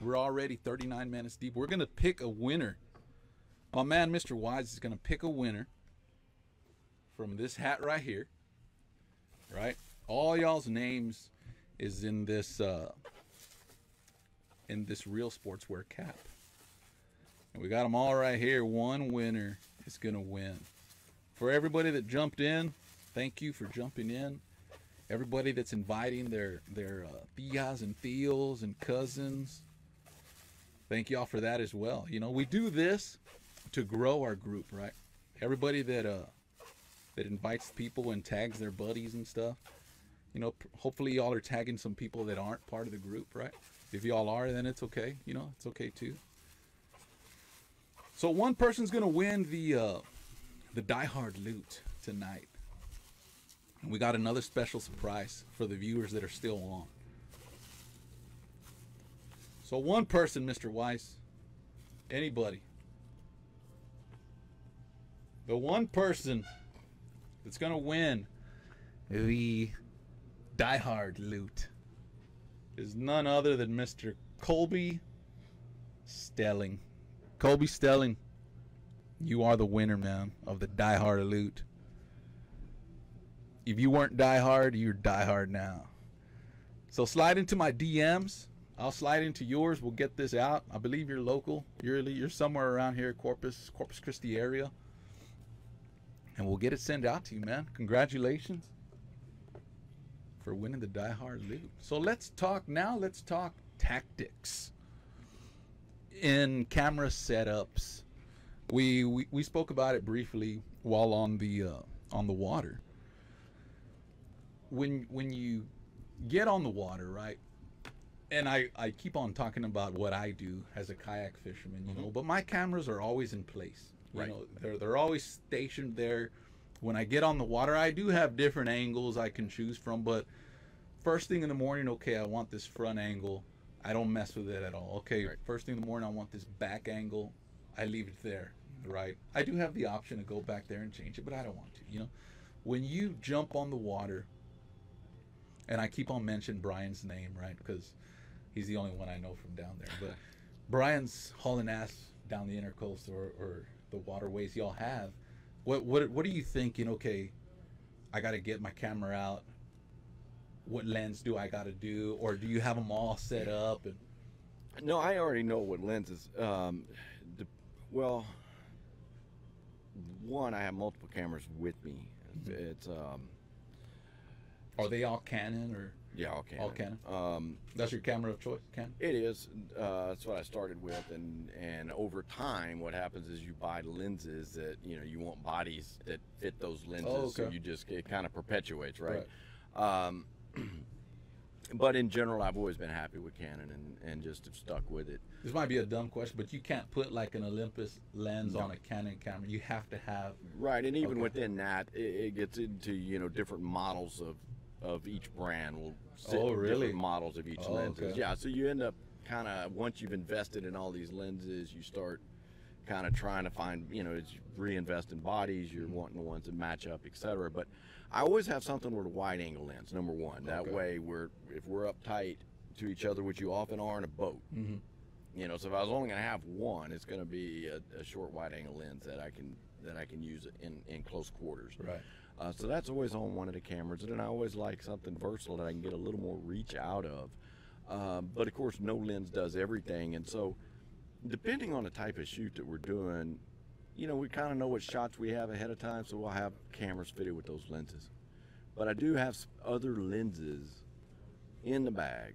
we're already 39 minutes deep. We're to pick a winner. My man, Mr. Wise, is to pick a winner from this hat right here. Right? All y'all's names is in this uh, in this real sportswear cap. And we got them all right here. One winner is going to win. For everybody that jumped in, thank you for jumping in. Everybody that's inviting their their uh, tias and tios and cousins, thank y'all for that as well. You know, we do this to grow our group, right? Everybody that uh that invites people and tags their buddies and stuff. You know, hopefully y'all are tagging some people that aren't part of the group, right? If y'all are, then it's okay. You know, it's okay too. So one person's gonna win the uh the diehard loot tonight. And we got another special surprise for the viewers that are still on. So one person, Mr. Wise, anybody. The one person that's gonna win the Die Hard loot is none other than Mr. Colby Stelling. Colby Stelling, you are the winner, man, of the Die Hard loot. If you weren't Die Hard, you're Die Hard now. So slide into my DMs. I'll slide into yours. We'll get this out. I believe you're local. You're you're somewhere around here, Corpus Corpus Christi area, and we'll get it sent out to you, man. Congratulations for winning the Die Hard loot. So let's talk now. Let's talk tactics in camera setups. We we, we spoke about it briefly while on the uh, on the water. When when you get on the water, right? and I, I keep on talking about what I do as a kayak fisherman, you know, but my cameras are always in place. You Right. know, they're they're always stationed there. When I get on the water, I do have different angles I can choose from, but first thing in the morning, okay, I want this front angle. I don't mess with it at all. Okay, Right. first thing in the morning, I want this back angle. I leave it there, right? I do have the option to go back there and change it, but I don't want to, you know. When you jump on the water, and I keep on mentioning Brian's name, right? Because he's the only one I know from down there. But Brian's hauling ass down the intercoast or, or the waterways y'all have. What what what are you thinking? Okay, I got to get my camera out. What lens do I got to do, or do you have them all set up? And No, I already know what lenses. Um, the, well, one, I have multiple cameras with me. It's um, are they all Canon or yeah, all Canon. All Canon? Um, that's your camera of choice? Canon. it is. Uh, that's what I started with, and and over time, what happens is you buy lenses that you know you want bodies that fit those lenses. Oh, So you just it kind of perpetuates, right? Um, but in general, I've always been happy with Canon and, and just have stuck with it. This might be a dumb question, but you can't put like an Olympus lens No. on a Canon camera. You have to have Right, and even Okay. within that, it, it gets into you know different models of of each brand will sit Oh, really? different models of each Oh, lenses. okay. Yeah, so you end up kind of once you've invested in all these lenses, you start kind of trying to find you know you reinvest in bodies, you're Mm-hmm. wanting the ones that match up, etc. But I always have something with a wide angle lens. Number one, that Okay. way we're if we're uptight to each other, which you often are in a boat. Mhm. You know, so if I was only going to have one, it's going to be a, a short wide angle lens that I can that I can use in in close quarters. right. Uh, so that's always on one of the cameras, and I always like something versatile that I can get a little more reach out of. Um, but of course, no lens does everything, and so depending on the type of shoot that we're doing, you know, we kind of know what shots we have ahead of time, so we'll have cameras fitted with those lenses. But I do have other lenses in the bag.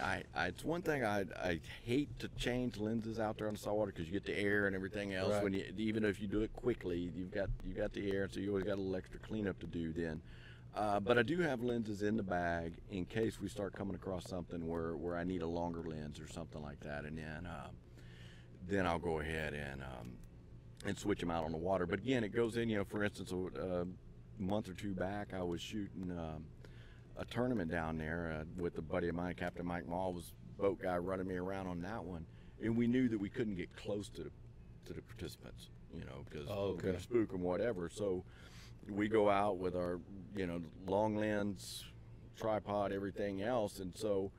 I, I it's one thing I, I hate to change lenses out there on the saltwater because you get the air and everything else. Right. When you even if you do it quickly, you've got you got the air, so you always got a little extra cleanup to do then. Uh, but I do have lenses in the bag in case we start coming across something where, where I need a longer lens or something like that, and then uh, then I'll go ahead and um, and switch them out on the water. But again, it goes in. You know, for instance, a, a month or two back, I was shooting um, a tournament down there uh, with a buddy of mine, Captain Mike Mall, was boat guy running me around on that one, and we knew that we couldn't get close to the to the participants, you know, because Oh, we're gonna spook them, whatever. So we go out with our, you know, long lens, tripod, everything else, and so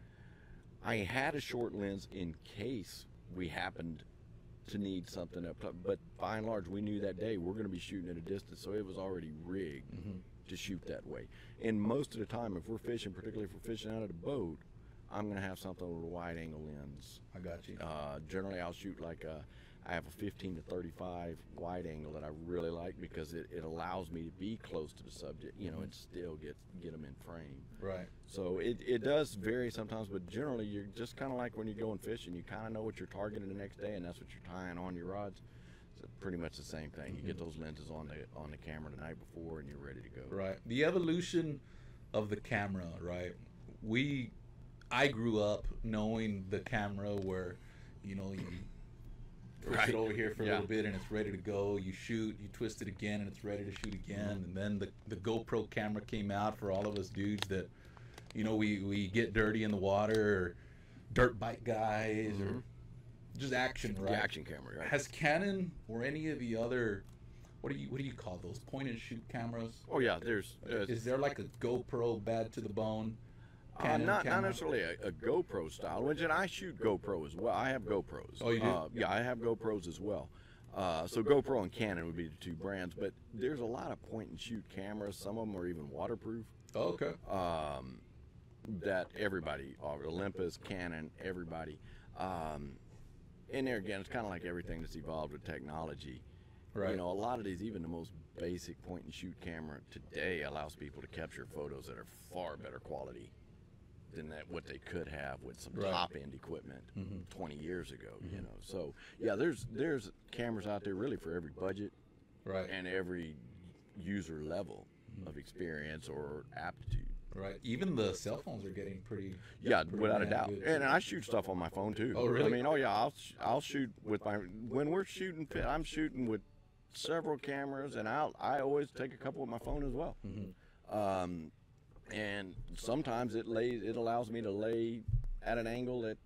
I had a short lens in case we happened to need something up top. But by and large, we knew that day we're going to be shooting at a distance, so it was already rigged to shoot that way. And most of the time, if we're fishing, particularly if we're fishing out of the boat, I'm going to have something with a wide angle lens. I got you. Uh, generally, I'll shoot like a, I have a 15 to 35 wide angle that I really like because it, it allows me to be close to the subject, you know, and still get get them in frame. Right. So it, it does vary sometimes, but generally you're just kind of like when you're going fishing, you kind of know what you're targeting the next day, and that's what you're tying on your rods. Pretty much the same thing. You get mm-hmm. those lenses on the on the camera the night before, and you're ready to go. Right. The evolution of the camera, right? We, I grew up knowing the camera where, you know, you push Right. it over here for a Yeah. little bit and it's ready to go. You shoot, you twist it again and it's ready to shoot again. Mm-hmm. And then the, the GoPro camera came out for all of us dudes that, you know, we, we get dirty in the water or dirt bike guys or mm-hmm. Just action, right? The action camera, right? Has Canon or any of the other, what do you what do you call those point and shoot cameras? oh yeah, there's. Uh, Is there like a GoPro bad to the bone? Uh, not, not necessarily a, a GoPro style, which and I shoot GoPro as well. I have GoPros. Oh, you do? Uh, yeah, I have GoPros as well. Uh, so GoPro and Canon would be the two brands, but there's a lot of point and shoot cameras. Some of them are even waterproof. Oh, okay. Um, that everybody, uh, Olympus, Canon, everybody. Um, and there again, it's kind of like everything that's evolved with technology. Right. You know, a lot of these, even the most basic point and shoot camera today allows people to capture photos that are far better quality than that what they could have with some Right. Mm-hmm. top end equipment 20 years ago. You know, so yeah, there's there's cameras out there really for every budget Right. and every user level Mm-hmm. of experience or aptitude. Right. Even the cell phones are getting pretty. Yeah, pretty without a doubt. good. And I shoot stuff on my phone too. Oh, really? I mean, oh yeah, I'll I'll shoot with my when we're shooting. I'm shooting with several cameras, and I'll I always take a couple with my phone as well. Mm-hmm. Um, and sometimes it lays it allows me to lay at an angle that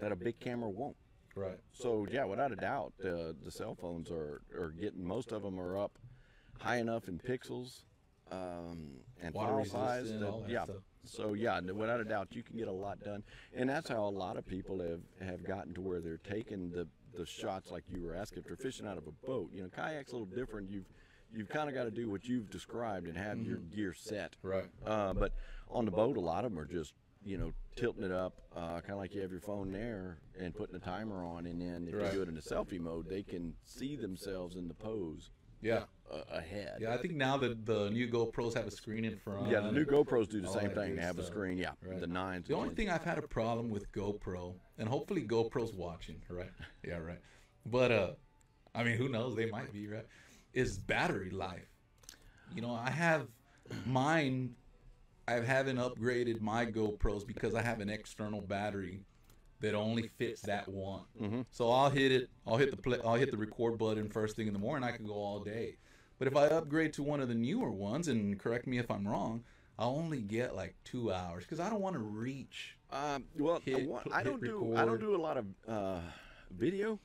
that a big camera won't. Right. So yeah, without a doubt, uh, the cell phones are are getting most of them are up high enough in pixels um, and Water file size. resistant, all that yeah. stuff. So yeah, without a doubt, you can get a lot done, and that's how a lot of people have have gotten to where they're taking the the shots like you were asking. If they're fishing out of a boat, you know, kayak's a little different. You've you've kind of got to do what you've described and have your gear set. Right. Uh, but on the boat, a lot of them are just you know tilting it up, uh, kind of like you have your phone there and putting a timer on, and then if Right. you do it in the selfie mode, they can see themselves in the pose Yeah. uh, ahead. Yeah. I think now that the new GoPros have a screen in front. Yeah, the new GoPros do the same thing. They have a screen. Yeah, Right. the nines. The only thing I've had a problem with GoPro, and hopefully GoPro's watching, right? Yeah, right. But uh, I mean, who knows? They might be right. Is battery life? You know, I have mine. I haven't upgraded my GoPros because I have an external battery that only fits that one. Mm-hmm. So I'll hit it. I'll hit the play, I'll hit the record button first thing in the morning. I can go all day. But if I upgrade to one of the newer ones, and correct me if I'm wrong, I'll only get like two hours because I don't want to reach. Um, well, Hit one- pl- I hit don't do I don't do a lot of uh, video,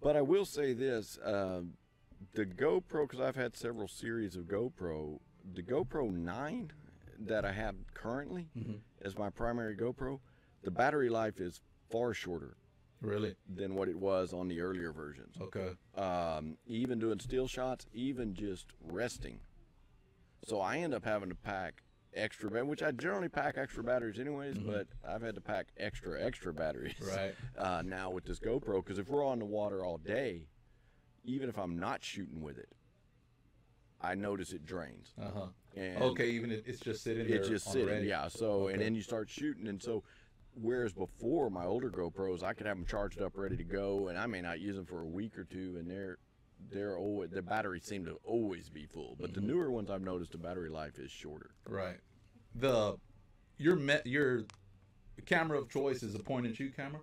but I will say this: uh, the GoPro, because I've had several series of GoPro. The GoPro Nine that I have currently Mm-hmm. as my primary GoPro, the battery life is far shorter Really? than what it was on the earlier versions. Okay. um, even doing still shots, even just resting. So I end up having to pack extra, ba- which I generally pack extra batteries anyways, but I've had to pack extra, extra batteries. Right. Uh, now with this GoPro, because if we're on the water all day, even if I'm not shooting with it, I notice it drains. Uh huh. And Okay, even it, it's just sitting there. it's just sitting, yeah. So Okay. and then you start shooting, and so whereas before my older GoPros, I could have them charged up, ready to go, and I may not use them for a week or two, and they're they're always the batteries seem to always be full. But Mm-hmm. the newer ones, I've noticed the battery life is shorter. Right. The your met your camera of choice is a point and shoot camera.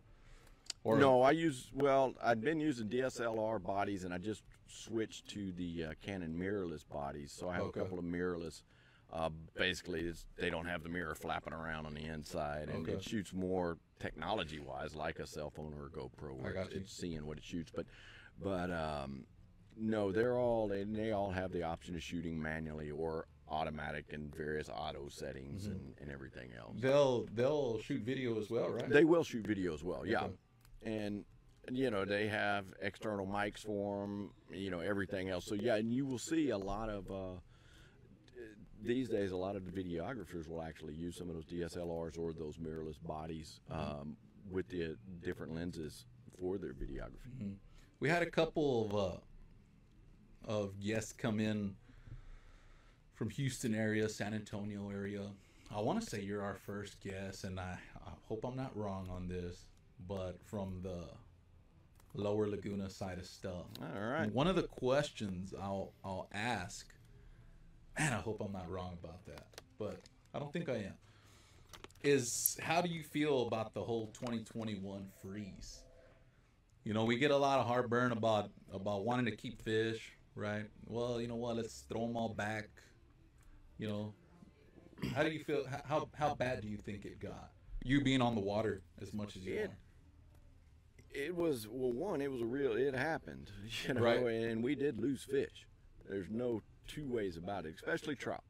Or no, I use well. I'd been using DSLR bodies, and I just switched to the uh, Canon mirrorless bodies. So I have Okay. a couple of mirrorless. Uh, basically, it's, they don't have the mirror flapping around on the inside, and Okay. it shoots more technology-wise, like a cell phone or a GoPro, where got it's, you. it's seeing what it shoots. But, but um, no, they're all they, they all have the option of shooting manually or automatic in various auto settings Mm-hmm. and, and everything else. they'll they'll shoot video as well, right? They will shoot video as well, yeah. Okay. And you know they have external mics for them, you know everything else. So yeah, and you will see a lot of uh, these days. A lot of the videographers will actually use some of those DSLRs or those mirrorless bodies um, with the different lenses for their videography. we had a couple of uh, of guests come in from Houston area, San Antonio area. I want to say you're our first guest, and I, I hope I'm not wrong on this, but from the Lower Laguna side of stuff. All right. One of the questions I'll I'll ask, man, I hope I'm not wrong about that, but I don't think I am. Is how do you feel about the whole 2021 freeze? You know, we get a lot of heartburn about about wanting to keep fish, right? Well, you know what? Let's throw them all back. You know, how do you feel? How how bad do you think it got? You being on the water as much as you It- are. It was well, one. It was a real. It happened, you know, Right. and we did lose fish. There's no two ways about it, especially trout.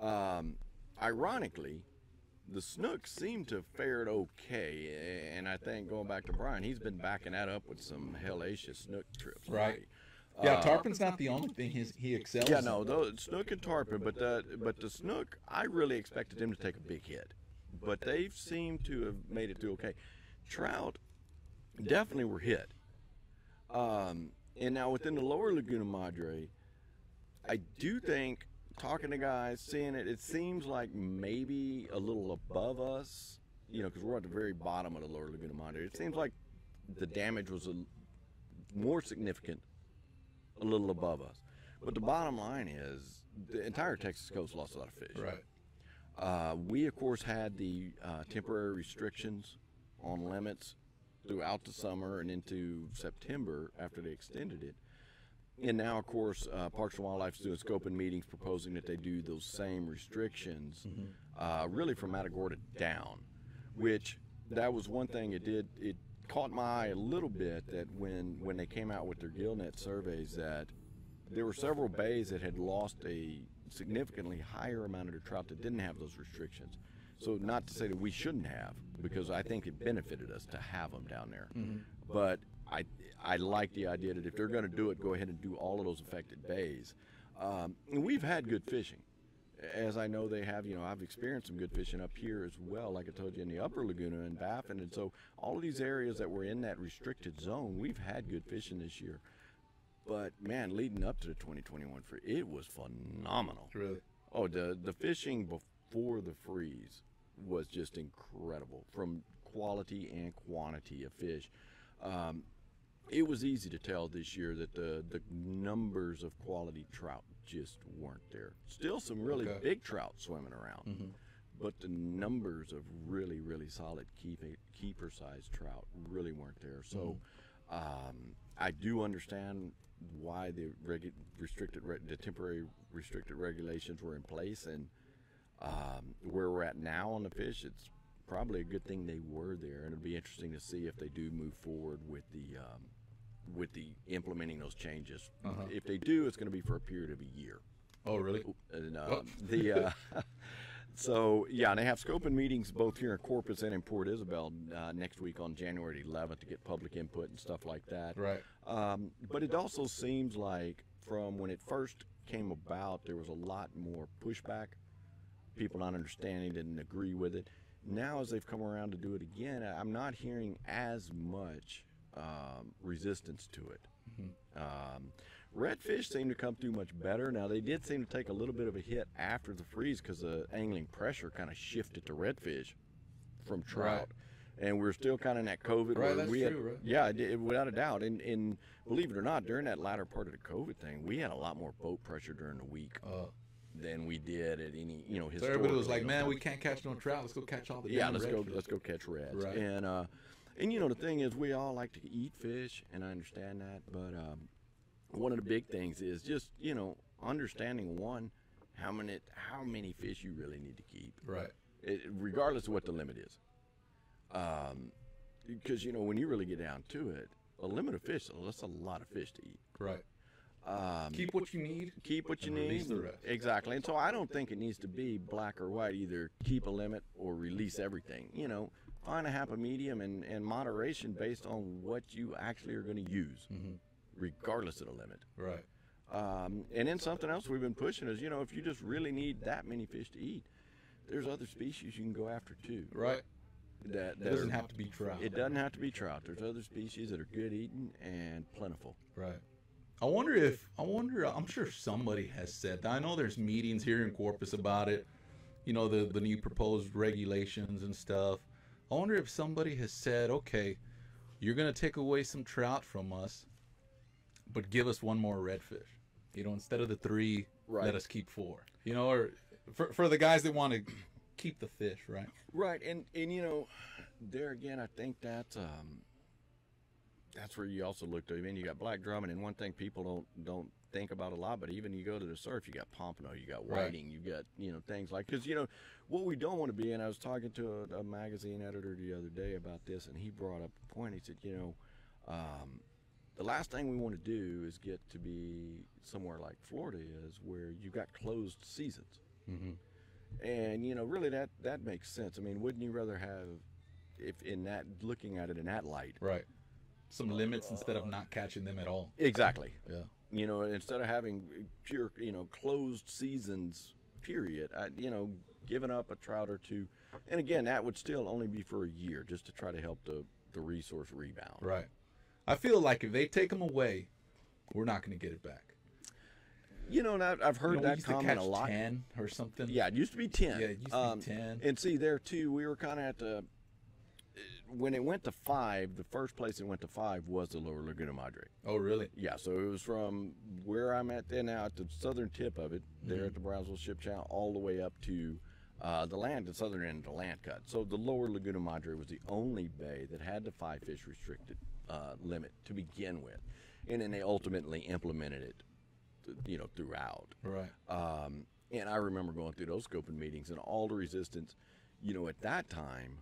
Um, ironically, the snook seemed to have fared okay, and I think going back to Brian, he's been backing that up with some hellacious snook trips. Right. Yeah, Uh, tarpon's not the only thing he's, he excels. Yeah, no, those snook and tarpon, but the but the snook, I really expected them to take a big hit, but they seem to have made it through okay. Trout definitely were hit, um, and now within the lower Laguna Madre, I do think talking to guys, seeing it, it seems like maybe a little above us, you know, because we're at the very bottom of the lower Laguna Madre. It seems like the damage was a, more significant a little above us. But the bottom line is the entire Texas coast lost a lot of fish. Right. Uh, we, of course, had the uh, temporary restrictions on limits throughout the summer and into September after they extended it. And now, of course, uh, Parks and Wildlife is doing scoping meetings proposing that they do those same restrictions, uh, really from Matagorda down, which that was one thing it did. It caught my eye a little bit that when, when they came out with their GillNet surveys that there were several bays that had lost a significantly higher amount of their trout that didn't have those restrictions. So not to say that we shouldn't have, because I think it benefited us to have them down there. But I I like the idea that if they're going to do it, go ahead and do all of those affected bays. Um, and we've had good fishing, as I know they have. You know, I've experienced some good fishing up here as well. Like I told you in the Upper Laguna and Baffin, and so all of these areas that were in that restricted zone, we've had good fishing this year. But man, leading up to the 2021 free, it was phenomenal. Really? Oh, the the fishing before the freeze was just incredible from quality and quantity of fish. Um, it was easy to tell this year that the the numbers of quality trout just weren't there. Still some really Okay. big trout swimming around, but the numbers of really really solid keep keeper sized trout really weren't there. So um, I do understand why the regu- restricted re- the temporary restricted regulations were in place and um, where we're at now on the fish, it's probably a good thing they were there, and it'll be interesting to see if they do move forward with the um, with the implementing those changes. If they do, it's going to be for a period of a year. Oh, really? And, uh, Oh. the uh, so yeah, and they have scoping meetings both here in Corpus and in Port Isabel uh, next week on January 11th to get public input and stuff like that. Right. Um, but it also seems like from when it first came about, there was a lot more pushback. People not understanding, didn't agree with it. Now, as they've come around to do it again, I'm not hearing as much um, resistance to it. Um, redfish seem to come through much better. Now, they did seem to take a little bit of a hit after the freeze because the angling pressure kind of shifted to redfish from trout. Right. And we're still kind of in that COVID. Right, where that's we had, true, right? Yeah, it did, without a doubt. And, and believe it or not, during that latter part of the COVID thing, we had a lot more boat pressure during the week Uh, than we did at any, you know, so everybody was like, "Man, we can't catch no trout. Let's go catch all the Yeah, let's go. redfish." Let's go catch reds. Right. And uh, and you know the thing is, we all like to eat fish, and I understand that. But um, one of the big things is just you know understanding one, how many how many fish you really need to keep, Right. it, regardless of what the limit is. Um, because you know when you really get down to it, a limit of fish that's a lot of fish to eat. Right. Um, Keep what you need. keep what you need. the rest. Exactly. And so I don't think it needs to be black or white. Either keep a limit or release everything. You know, find a happy medium and, and moderation based on what you actually are going to use, Mm-hmm. regardless of the limit. Right. Um, and then something else we've been pushing is, you know, if you just really need that many fish to eat, there's other species you can go after too. Right. That, that doesn't are- have to be trout. It doesn't have to be trout. There's other species that are good eating and plentiful. Right. I wonder if I wonder. I'm sure somebody has said that. I know there's meetings here in Corpus about it. You know the the new proposed regulations and stuff. I wonder if somebody has said, okay, you're gonna take away some trout from us, but give us one more redfish. You know, instead of the three, Right. let us keep four. You know, or for for the guys that want to keep the fish, right? Right, and and you know, there again, I think that's um, that's where you also look to. I mean, you got black drumming, and one thing people don't don't think about a lot, but even you go to the surf, you got pompano, you got Right. whiting, you got you know things like because you know what we don't want to be. And I was talking to a, a magazine editor the other day about this, and he brought up a point. He said, you know. Um, the last thing we want to do is get to be somewhere like Florida is, where you've got closed seasons. Mm-hmm. And you know, really, that that makes sense. I mean, wouldn't you rather have, if in that looking at it in that light? Right. Some limits instead of not catching them at all. Exactly. Yeah. You know, instead of having pure, you know, closed seasons, period. I, you know, giving up a trout or two, and again, that would still only be for a year, just to try to help the the resource rebound. Right. I feel like if they take them away, we're not going to get it back. You know, and I've heard You know, that comment a lot. ten or something. Yeah, it used to be ten. Yeah, it used to be Um, 10. And see, there too, we were kind of at the when it went to five. The first place it went to five was the Lower Laguna Madre. Oh, really? Yeah, so it was from where I'm at there now at the southern tip of it, there Mm-hmm. at the Brownsville Ship Channel, all the way up to Uh, the land, the southern end of the land cut. So the lower Laguna Madre was the only bay that had the five fish restricted uh, limit to begin with, and then they ultimately implemented it, th- you know, throughout. Right. Um, and I remember going through those scoping meetings and all the resistance, you know, at that time.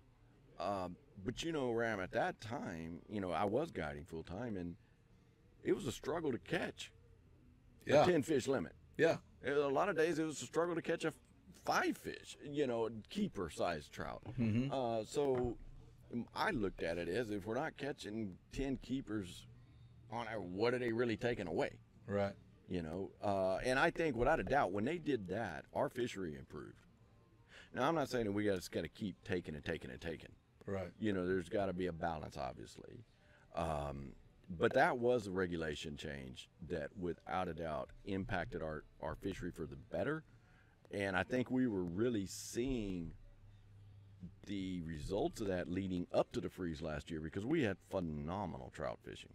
Um, but you know, Ram, at that time, you know, I was guiding full time, and it was a struggle to catch Yeah. a ten fish limit. Yeah. A lot of days it was a struggle to catch a five fish, you know, keeper sized trout. Mm-hmm. Uh, so I looked at it as if we're not catching ten keepers on our, what are they really taking away? Right. you know uh, and i think without a doubt when they did that our fishery improved now i'm not saying that we got to keep taking and taking and taking Right. you know there's got to be a balance obviously. Um, but that was a regulation change that without a doubt impacted our, our fishery for the better. And i think we were really seeing the results of that leading up to the freeze last year because we had phenomenal trout fishing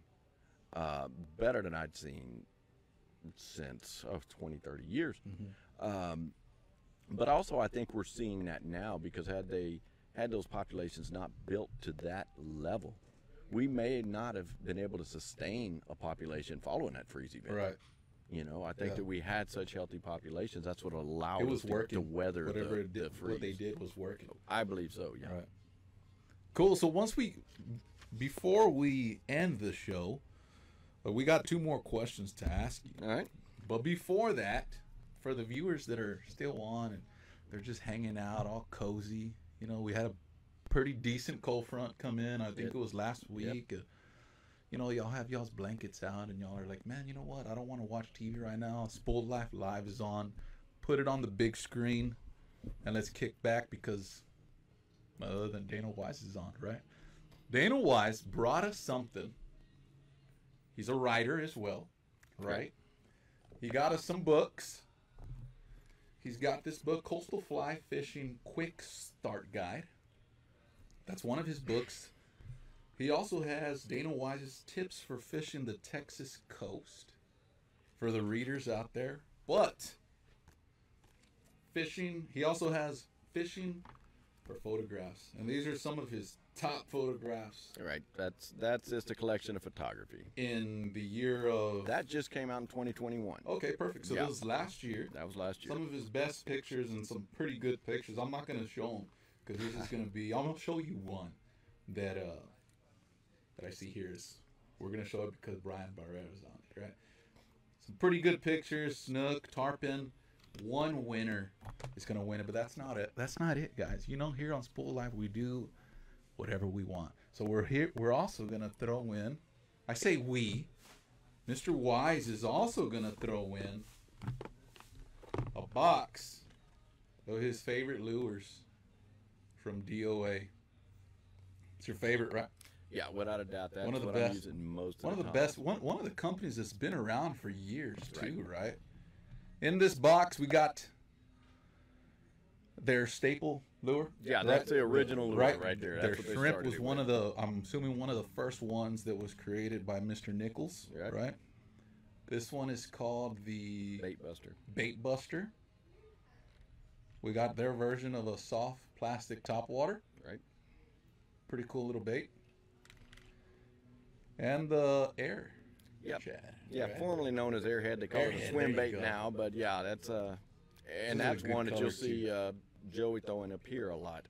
uh, better than i'd seen since of 20 30 years. Um, but also i think we're seeing that now because had they had those populations not built to that level we may not have been able to sustain a population following that freeze event Right. you know i think Yeah. that we had such healthy populations that's what allowed It was us to, working. to weather Whatever the, it did, the freeze what they did was working. i believe so yeah Right. Cool. So once we, before we end the show, uh, we got two more questions to ask you. all right But before that, for the viewers that are still on and they're just hanging out, all cozy, you know, we had a pretty decent cold front come in. I think Yep. it was last Yep. week. Uh, you know, y'all have y'all's blankets out, and y'all are like, man, you know what? I don't want to watch TV right now. Spooled Life Live is on. Put it on the big screen, and let's kick back because other than Danno Wise is on, right? Danno Wise brought us something. He's a writer as well, right? He got us some books. He's got this book, Coastal Fly Fishing Quick Start Guide. That's one of his books. He also has Danno Wise's tips for fishing the Texas coast for the readers out there. But fishing, he also has fishing for photographs. And these are some of his top photographs all right that's that's just a collection of photography in the year of that just came out in 2021 Okay, perfect. So Yeah. this was last year. that was last year Some of his best pictures and some pretty good pictures. I'm not gonna show them because this is gonna be. I'm gonna show you one that uh that I see here is. We're gonna show it because Brian Barrera's on it, right? Some pretty good pictures. Snook, tarpon. One winner is gonna win it, but that's not it. That's not it, guys. You know, here on Spool Life, we do whatever we want. So we're here. We're also gonna throw in. I say we. Mr. Wise is also gonna throw in a box of his favorite lures from DOA. It's your favorite, right? yeah without a doubt that's One of the best- most One of the time. best. One one of the companies that's been around for years Right. too, right? In this box, we got their staple lure. Yeah, right? that's the original lure right there. Their That's what shrimp was one with. of the. I'm assuming one of the first ones that was created by Mr. Nichols, Right. right? This one is called the bait buster Bait Buster. We got their version of a soft plastic top water. right Pretty cool little bait. And the air. Yep. Chad, Yeah, right? formerly known as airhead, they call it a swim bait go. now. But yeah, that's uh, and that's one that you'll see uh, Joey throwing up here a lot.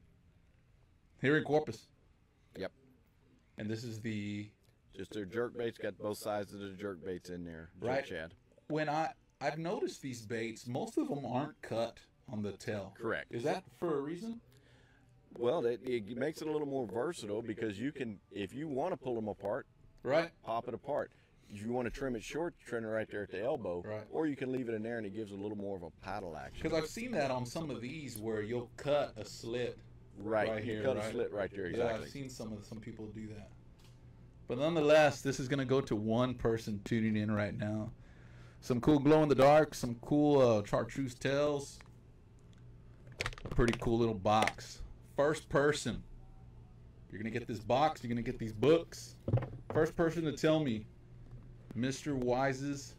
Here in Corpus. Yep, And this is the just their jerk baits got both sides of the jerk baits in there. Right. Chad. when I I've noticed these baits, most of them aren't cut on the tail. Correct. Is that for a reason? Well, it, it makes it a little more versatile because you can, if you want to pull them apart, Right? pop it apart. If you want to trim it short, trim it right there at the elbow. Right. Or you can leave it in there and it gives a little more of a paddle action. Because I've seen that on some of these where you'll cut a slit. Right. right here, cut right? a slit right there. Yeah, Exactly. I've seen some of some people do that. But nonetheless, this is gonna go to one person tuning in right now. Some cool glow in the dark, some cool uh, chartreuse tails. A pretty cool little box. First person. You're gonna get this box. You're gonna get these books. First person to tell me, Mr. Wise's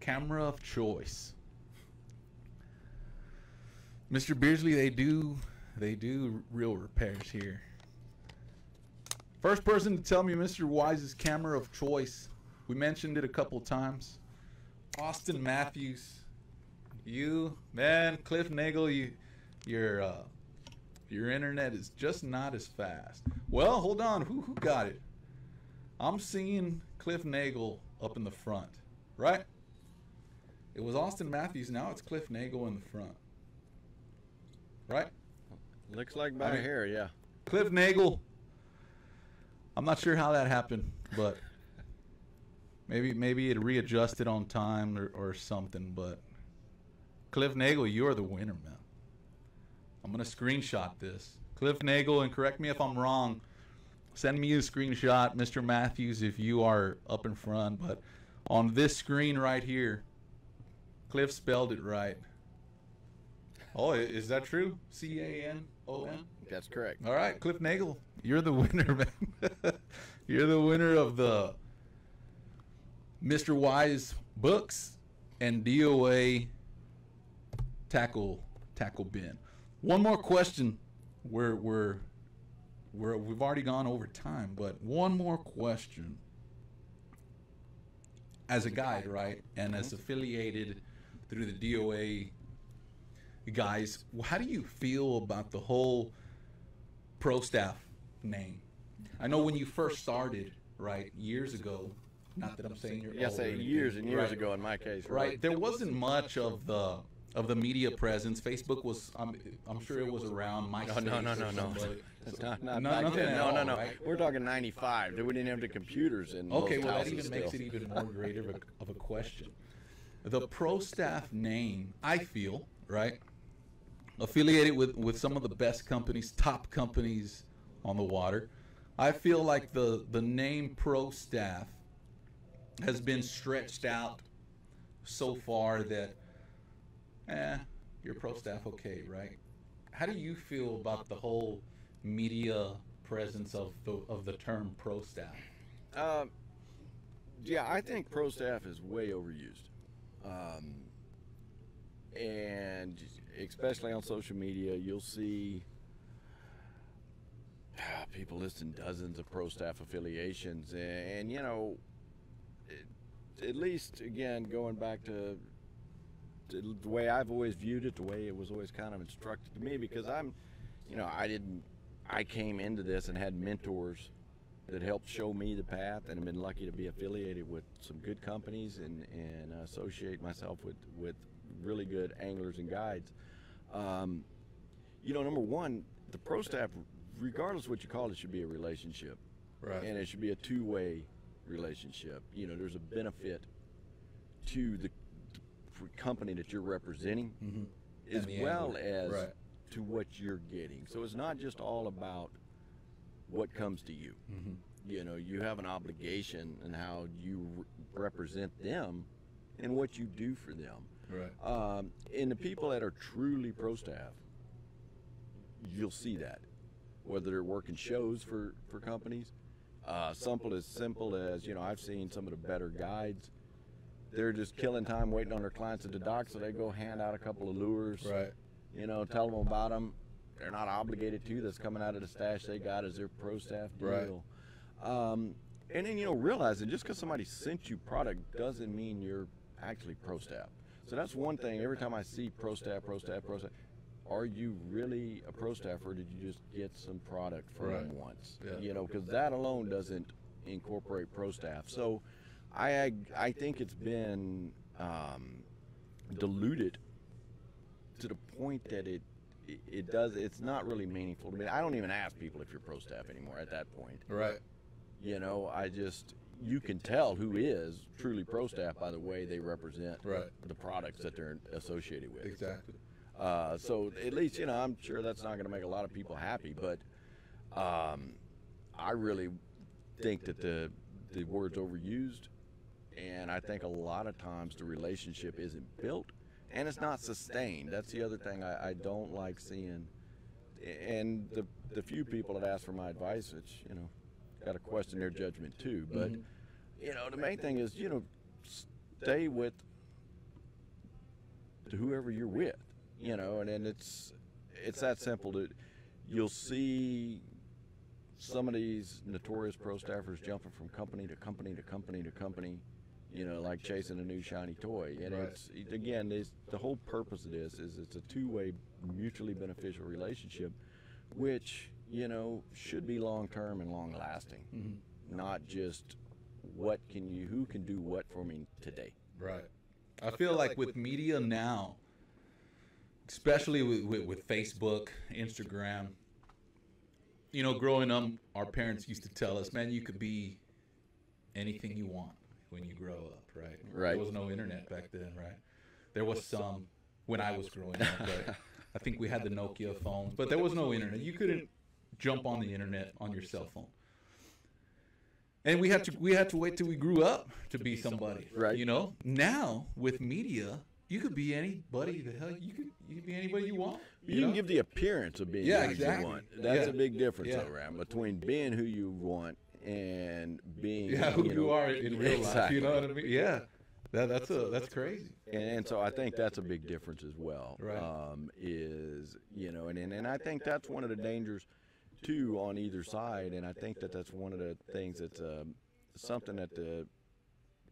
camera of choice. Mr. Beardsley, they do they do reel repairs here. First person to tell me Mr. Wise's camera of choice. We mentioned it a couple times. Austin Matthews. You man, Cliff Nagel, you your uh, your internet is just not as fast. Well, hold on. Who who got it? I'm seeing Cliff Nagel up in the front, right? It was Austin Matthews. Now it's Cliff Nagel in the front, right? Looks like by I mean- here, yeah. Cliff Nagel. I'm not sure how that happened, but maybe maybe it readjusted on time or, or something. But Cliff Nagel, you're the winner, man. I'm gonna screenshot this. Cliff Nagel, and correct me if I'm wrong. Send me a screenshot, Mr. Matthews, if you are up in front. But on this screen right here, Cliff spelled it right. Oh, is that true? C A N O N. That's correct. All right, Cliff Nagel, you're the winner, man. you're the winner of the Mr. Wise books and DOA tackle tackle bin. One more question. We're we're we're we've already gone over time, but one more question. As a guide, right, and as mm-hmm. affiliated through the DOA guys, how do you feel about the whole pro staff name. I know when you first started, right, years ago. Not that I'm saying you're Yes, old say years and years right, ago in my case. Right, there wasn't much of the of the media presence. Facebook was, I'm, I'm sure it was around. No, MySpace no, no, no, no. somebody. Not, not No, back nothing No, no, no. right? We're talking 95. They wouldn't have the computers in Okay, well that houses even makes it even more greater of a, of a question. The pro staff name, I feel, right, affiliated with with some of the best companies, top companies on the water. I feel like the the name pro staff has been stretched out so far that, eh, you're pro staff, okay, right? How do you feel about the whole media presence of the of the term pro staff? Um, yeah, I think pro staff is way overused. Um, and especially on social media, you'll see ah, people listing dozens of pro staff affiliations. And, and you know, it, at least, again, going back to, to the way I've always viewed it, the way it was always kind of instructed to me, because I'm, you know, I didn't, I came into this and had mentors that helped show me the path and I've been lucky to be affiliated with some good companies and, and associate myself with, with really good anglers and guides. Um, you know, number one, the pro staff, regardless what you call it, should be a relationship. Right. And it should be a two way relationship. You know, there's a benefit to the, the company that you're representing Mhm. as well as Right. to what you're getting. So it's not just all about what comes to you. Mhm. You know, you have an obligation in how you re- represent them and what you do for them. Right. Um, and the people that are truly pro staff, you'll see that. Whether they're working shows for, for companies, uh, simple as simple as, you know, I've seen some of the better guides. They're just killing time waiting on their clients at the dock, so they go hand out a couple of lures, Right. you know, tell them about them. They're not obligated to. That's coming out of the stash they got as their pro staff Right. Um, and then you know, realizing just because somebody sent you product doesn't mean you're actually pro staff. So that's one thing. Every time I see pro staff, pro staff, pro staff, are you really a pro staff or did you just get some product from them Right. once? Yeah. You know, because that alone doesn't incorporate pro staff. So I I, think it's been um, diluted to the point that it, it it does it's not really meaningful to me. I don't even ask people if you're pro staff anymore at that point. Right. You know, I just you can tell who is truly pro staff by the way they represent Right. the products that they're associated with. Exactly. Uh, so at least you know I'm sure that's not going to make a lot of people happy, but um, I really think that the the word's overused, and I think a lot of times the relationship isn't built and it's not sustained. That's the other thing I, I don't like seeing. And the the few people that ask for my advice, which you know, got to question their judgment too. But Mhm. you know, the main thing is you know, stay with whoever you're with. you know, and, and it's it's that simple. To, you'll see some of these notorious pro staffers jumping from company to company to company to company, you know, like chasing a new shiny toy. And Right. it's again, it's, the whole purpose of this is it's a two-way, mutually beneficial relationship, which you know should be long-term and long-lasting, mm-hmm. not just what can you, who can do what for me today. Right. I feel like with media now, especially with, with, with Facebook, Instagram, you know, growing up, our parents used to tell us, man, you could be anything you want when you grow up, right? Right. There was no internet back then, right? There was some when I was growing up, but I think we had the Nokia phones, but there was no internet. You couldn't jump on the internet on your cell phone. And we had to we had to wait till we grew up to be somebody, Right. You know. Now with media, you could be anybody. The hell you could you could be anybody you want. You, know? can give the appearance of being Yeah, who exactly. you want. That's Yeah. a big difference, Yeah. though, Ram, between being who you want and being yeah who you, know, are in real life. exactly. You know what I mean? Yeah, that, that's a that's crazy. And, and so I think that's a big difference as well. Right. Um, is you know, and, and and I think that's one of the dangers too on either side. And I think that that's one of the things that's um, something that the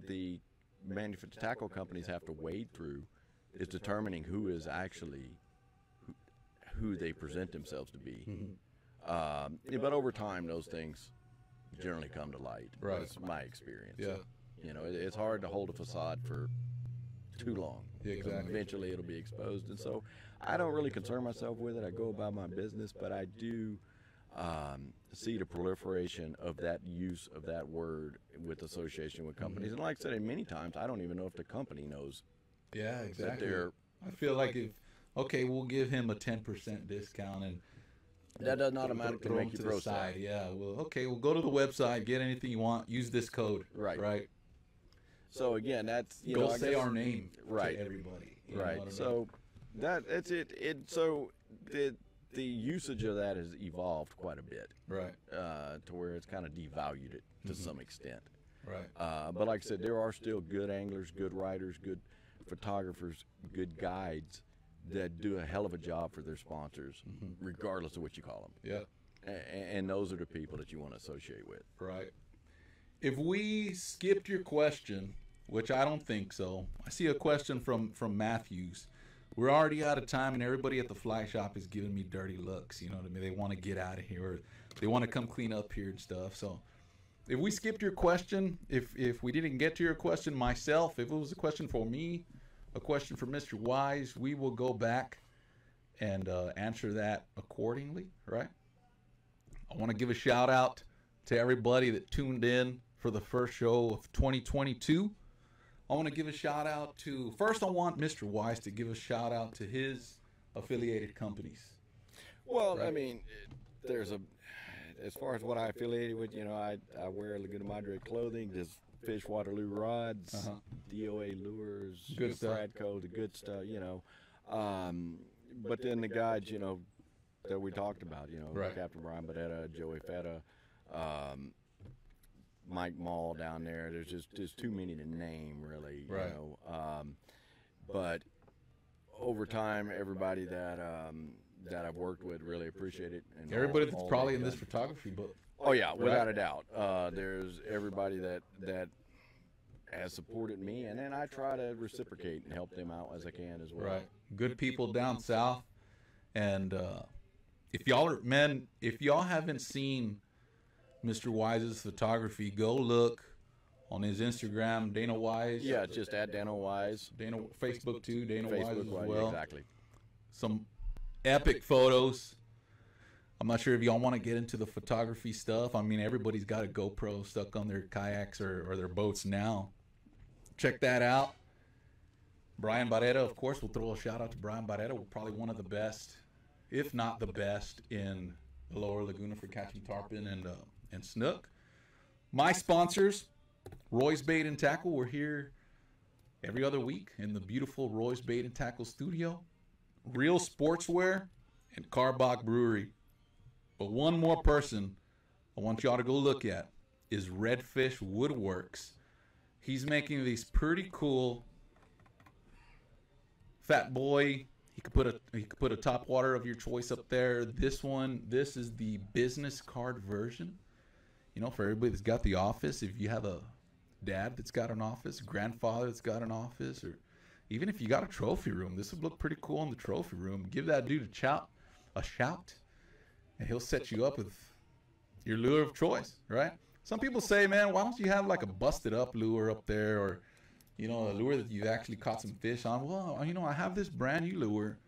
the manufactured tackle companies have to wade through is determining who is actually who, who they present themselves to be. Mm-hmm. Um, yeah, but over time, those things generally come to light. Right. That's my experience. Yeah. You know, it, it's hard to hold a facade for too long. Yeah, exactly. Eventually, it'll be exposed, and so I don't really concern myself with it. I go about my business, but I do um, see the proliferation of that use of that word with association with companies. And like I said, many times I don't even know if the company knows Yeah, that exactly. they're. I feel like if okay, we'll give him a ten percent discount and That doesn't automatically make you to pro the side. Yeah, well, okay, we'll go to the website, get anything you want, use this code. Right. Right. So again, that's you go know, say guess- our name Right. to everybody. know right so that that's it it so the the usage of that has evolved quite a bit right, uh, to where it's kind of devalued it to some extent right, uh, but like i said there are still good anglers good writers good photographers good guides that do a hell of a job for their sponsors mm-hmm. regardless of what you call them yeah, A- and those are the people that you want to associate with right. If we skipped your question, which I don't think so, I see a question from from Matthews. We're already out of time, and everybody at the fly shop is giving me dirty looks. You know what I mean? They want to get out of here, or they want to come clean up here and stuff. So, if we skipped your question, if if we didn't get to your question myself, if it was a question for me, a question for Mr. Wise, we will go back and uh, answer that accordingly. Right? I want to give a shout out to everybody that tuned in for the first show of 2022. I want to give a shout out to first. I want Mr. Wise to give a shout out to his affiliated companies. Well, I mean, there's a as far as what I affiliated with, you know, I I wear Laguna Madre clothing, there's Fish Waterloo rods, Uh-huh. DOA lures, Good stuff. Fradco, the good stuff, you know. Um, but then the guys, you know, that we talked about, you know, Right. Captain Brian Barrera, Joey Feta, um, Mike Mall down there. There's just there's too many to name, really. You Right. know, um, but over time, everybody that um, that I've worked with really appreciate it. And Everybody all- that's all probably in this photography book. Oh yeah, without Right. a doubt. Uh, there's everybody that that has supported me, and then I try to reciprocate and help them out as I can as well. Right. Good people down south. And uh, if y'all are men, if y'all haven't seen Mr. Wise's photography, go look on his Instagram, Danno Wise. Yeah, just at Danno Wise, Danno Facebook too, Danno Wise as well. exactly. some epic photos. I'm not sure if y'all want to get into the photography stuff. I mean, everybody's got a GoPro stuck on their kayaks or, or their boats now. Check that out. Brian Barrera, of course, we'll throw a shout out to Brian Barrera. Probably one of the best, if not the best, in the lower Laguna for catching tarpon and uh, and snook. My sponsors, Roy's Bait and Tackle. We're here every other week in the beautiful Roy's Bait and Tackle studio. Real Sportswear, and Karbach Brewery. But one more person I want y'all to go look at is Redfish Woodworks. He's making these pretty cool Fat Boy He could put a he could put a top water of your choice up there. This one, this is the business card version. You know, for everybody that's got the office, if you have a dad that's got an office, grandfather that's got an office, or even if you got a trophy room, this would look pretty cool in the trophy room. Give that dude a shout, a shout, and he'll set you up with your lure of choice, right? Some people say, man, why don't you have like a busted up lure up there, or you know, a lure that you've actually caught some fish on? Well, you know, I have this brand new lure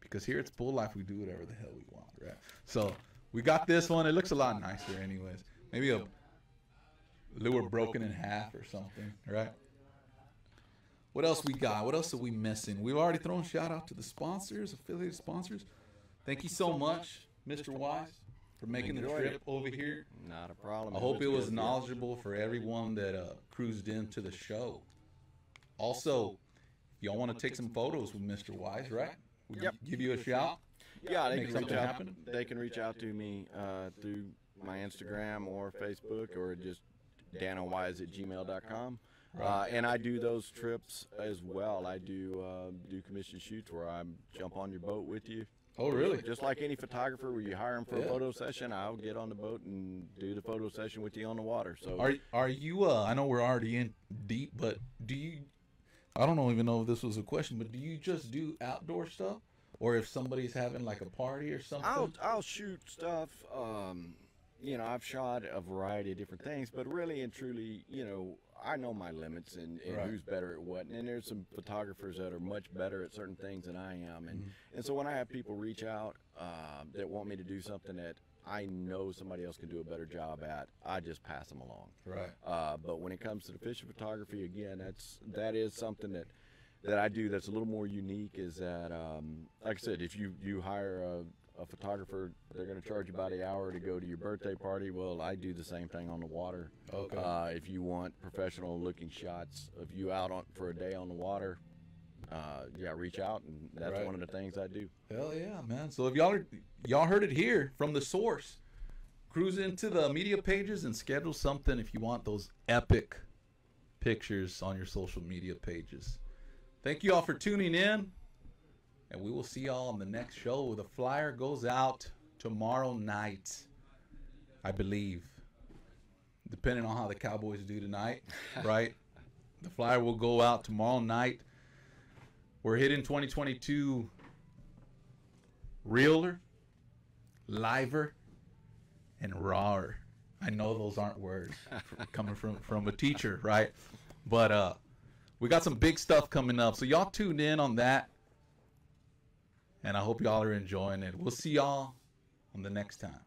because here it's Spooled Life we do whatever the hell we want, right? So we got this one. It looks a lot nicer, anyways. Maybe a lure broken in half or something, right? What else we got? What else are we missing? We've already thrown shout out to the sponsors, affiliated sponsors. Thank you so much, Mr. Wise, for making the Enjoyed trip it. over here. Not a problem. I hope it was good. knowledgeable for everyone that uh, cruised into the show. Also, y'all want to take some photos with Mr. Wise, right? We'll Yep. Give you a shout. Yeah, they Make can reach something out. happen? They can reach out to me uh, through my Instagram or Facebook or just danowise at gmail.com. Uh, and I do those trips as well. I do uh, do commission shoots where I jump on your boat with you. Oh, really? Just like any photographer, where you hire them for Yeah. a photo session, I'll get on the boat and do the photo session with you on the water. So Are are you? Uh, I know we're already in deep, but do you? I don't even know if this was a question, but do you just do outdoor stuff, or if somebody's having like a party or something? I'll I'll shoot stuff. Um, you know, I've shot a variety of different things, but really and truly, you know, I know my limits and, and Right. who's better at what. And there's some photographers that are much better at certain things than I am. And Mm-hmm. and so when I have people reach out um, that want me to do something that I know somebody else can do a better job at, I just pass them along. Right. Uh, but when it comes to the fishing photography, again, that's that is something that that I do that's a little more unique. Is that, um, like I said, if you you hire a, a photographer, they're going to charge you about an hour to go to your birthday party. Well, I do the same thing on the water. Okay. Uh, if you want professional looking shots of you out on for a day on the water, uh, yeah, reach out, and that's Right. one of the things I do. Hell yeah, man! So if y'all are, y'all heard it here from the source, cruise into the media pages and schedule something if you want those epic pictures on your social media pages. Thank you all for tuning in, and we will see y'all on the next show. The flyer goes out tomorrow night, I believe, depending on how the Cowboys do tonight, right? The flyer will go out tomorrow night. We're hitting 2022 realer, liver, and rawer. I know those aren't words coming from from a teacher, right? But uh we got some big stuff coming up. So y'all tune in on that. And I hope y'all are enjoying it. We'll see y'all on the next time.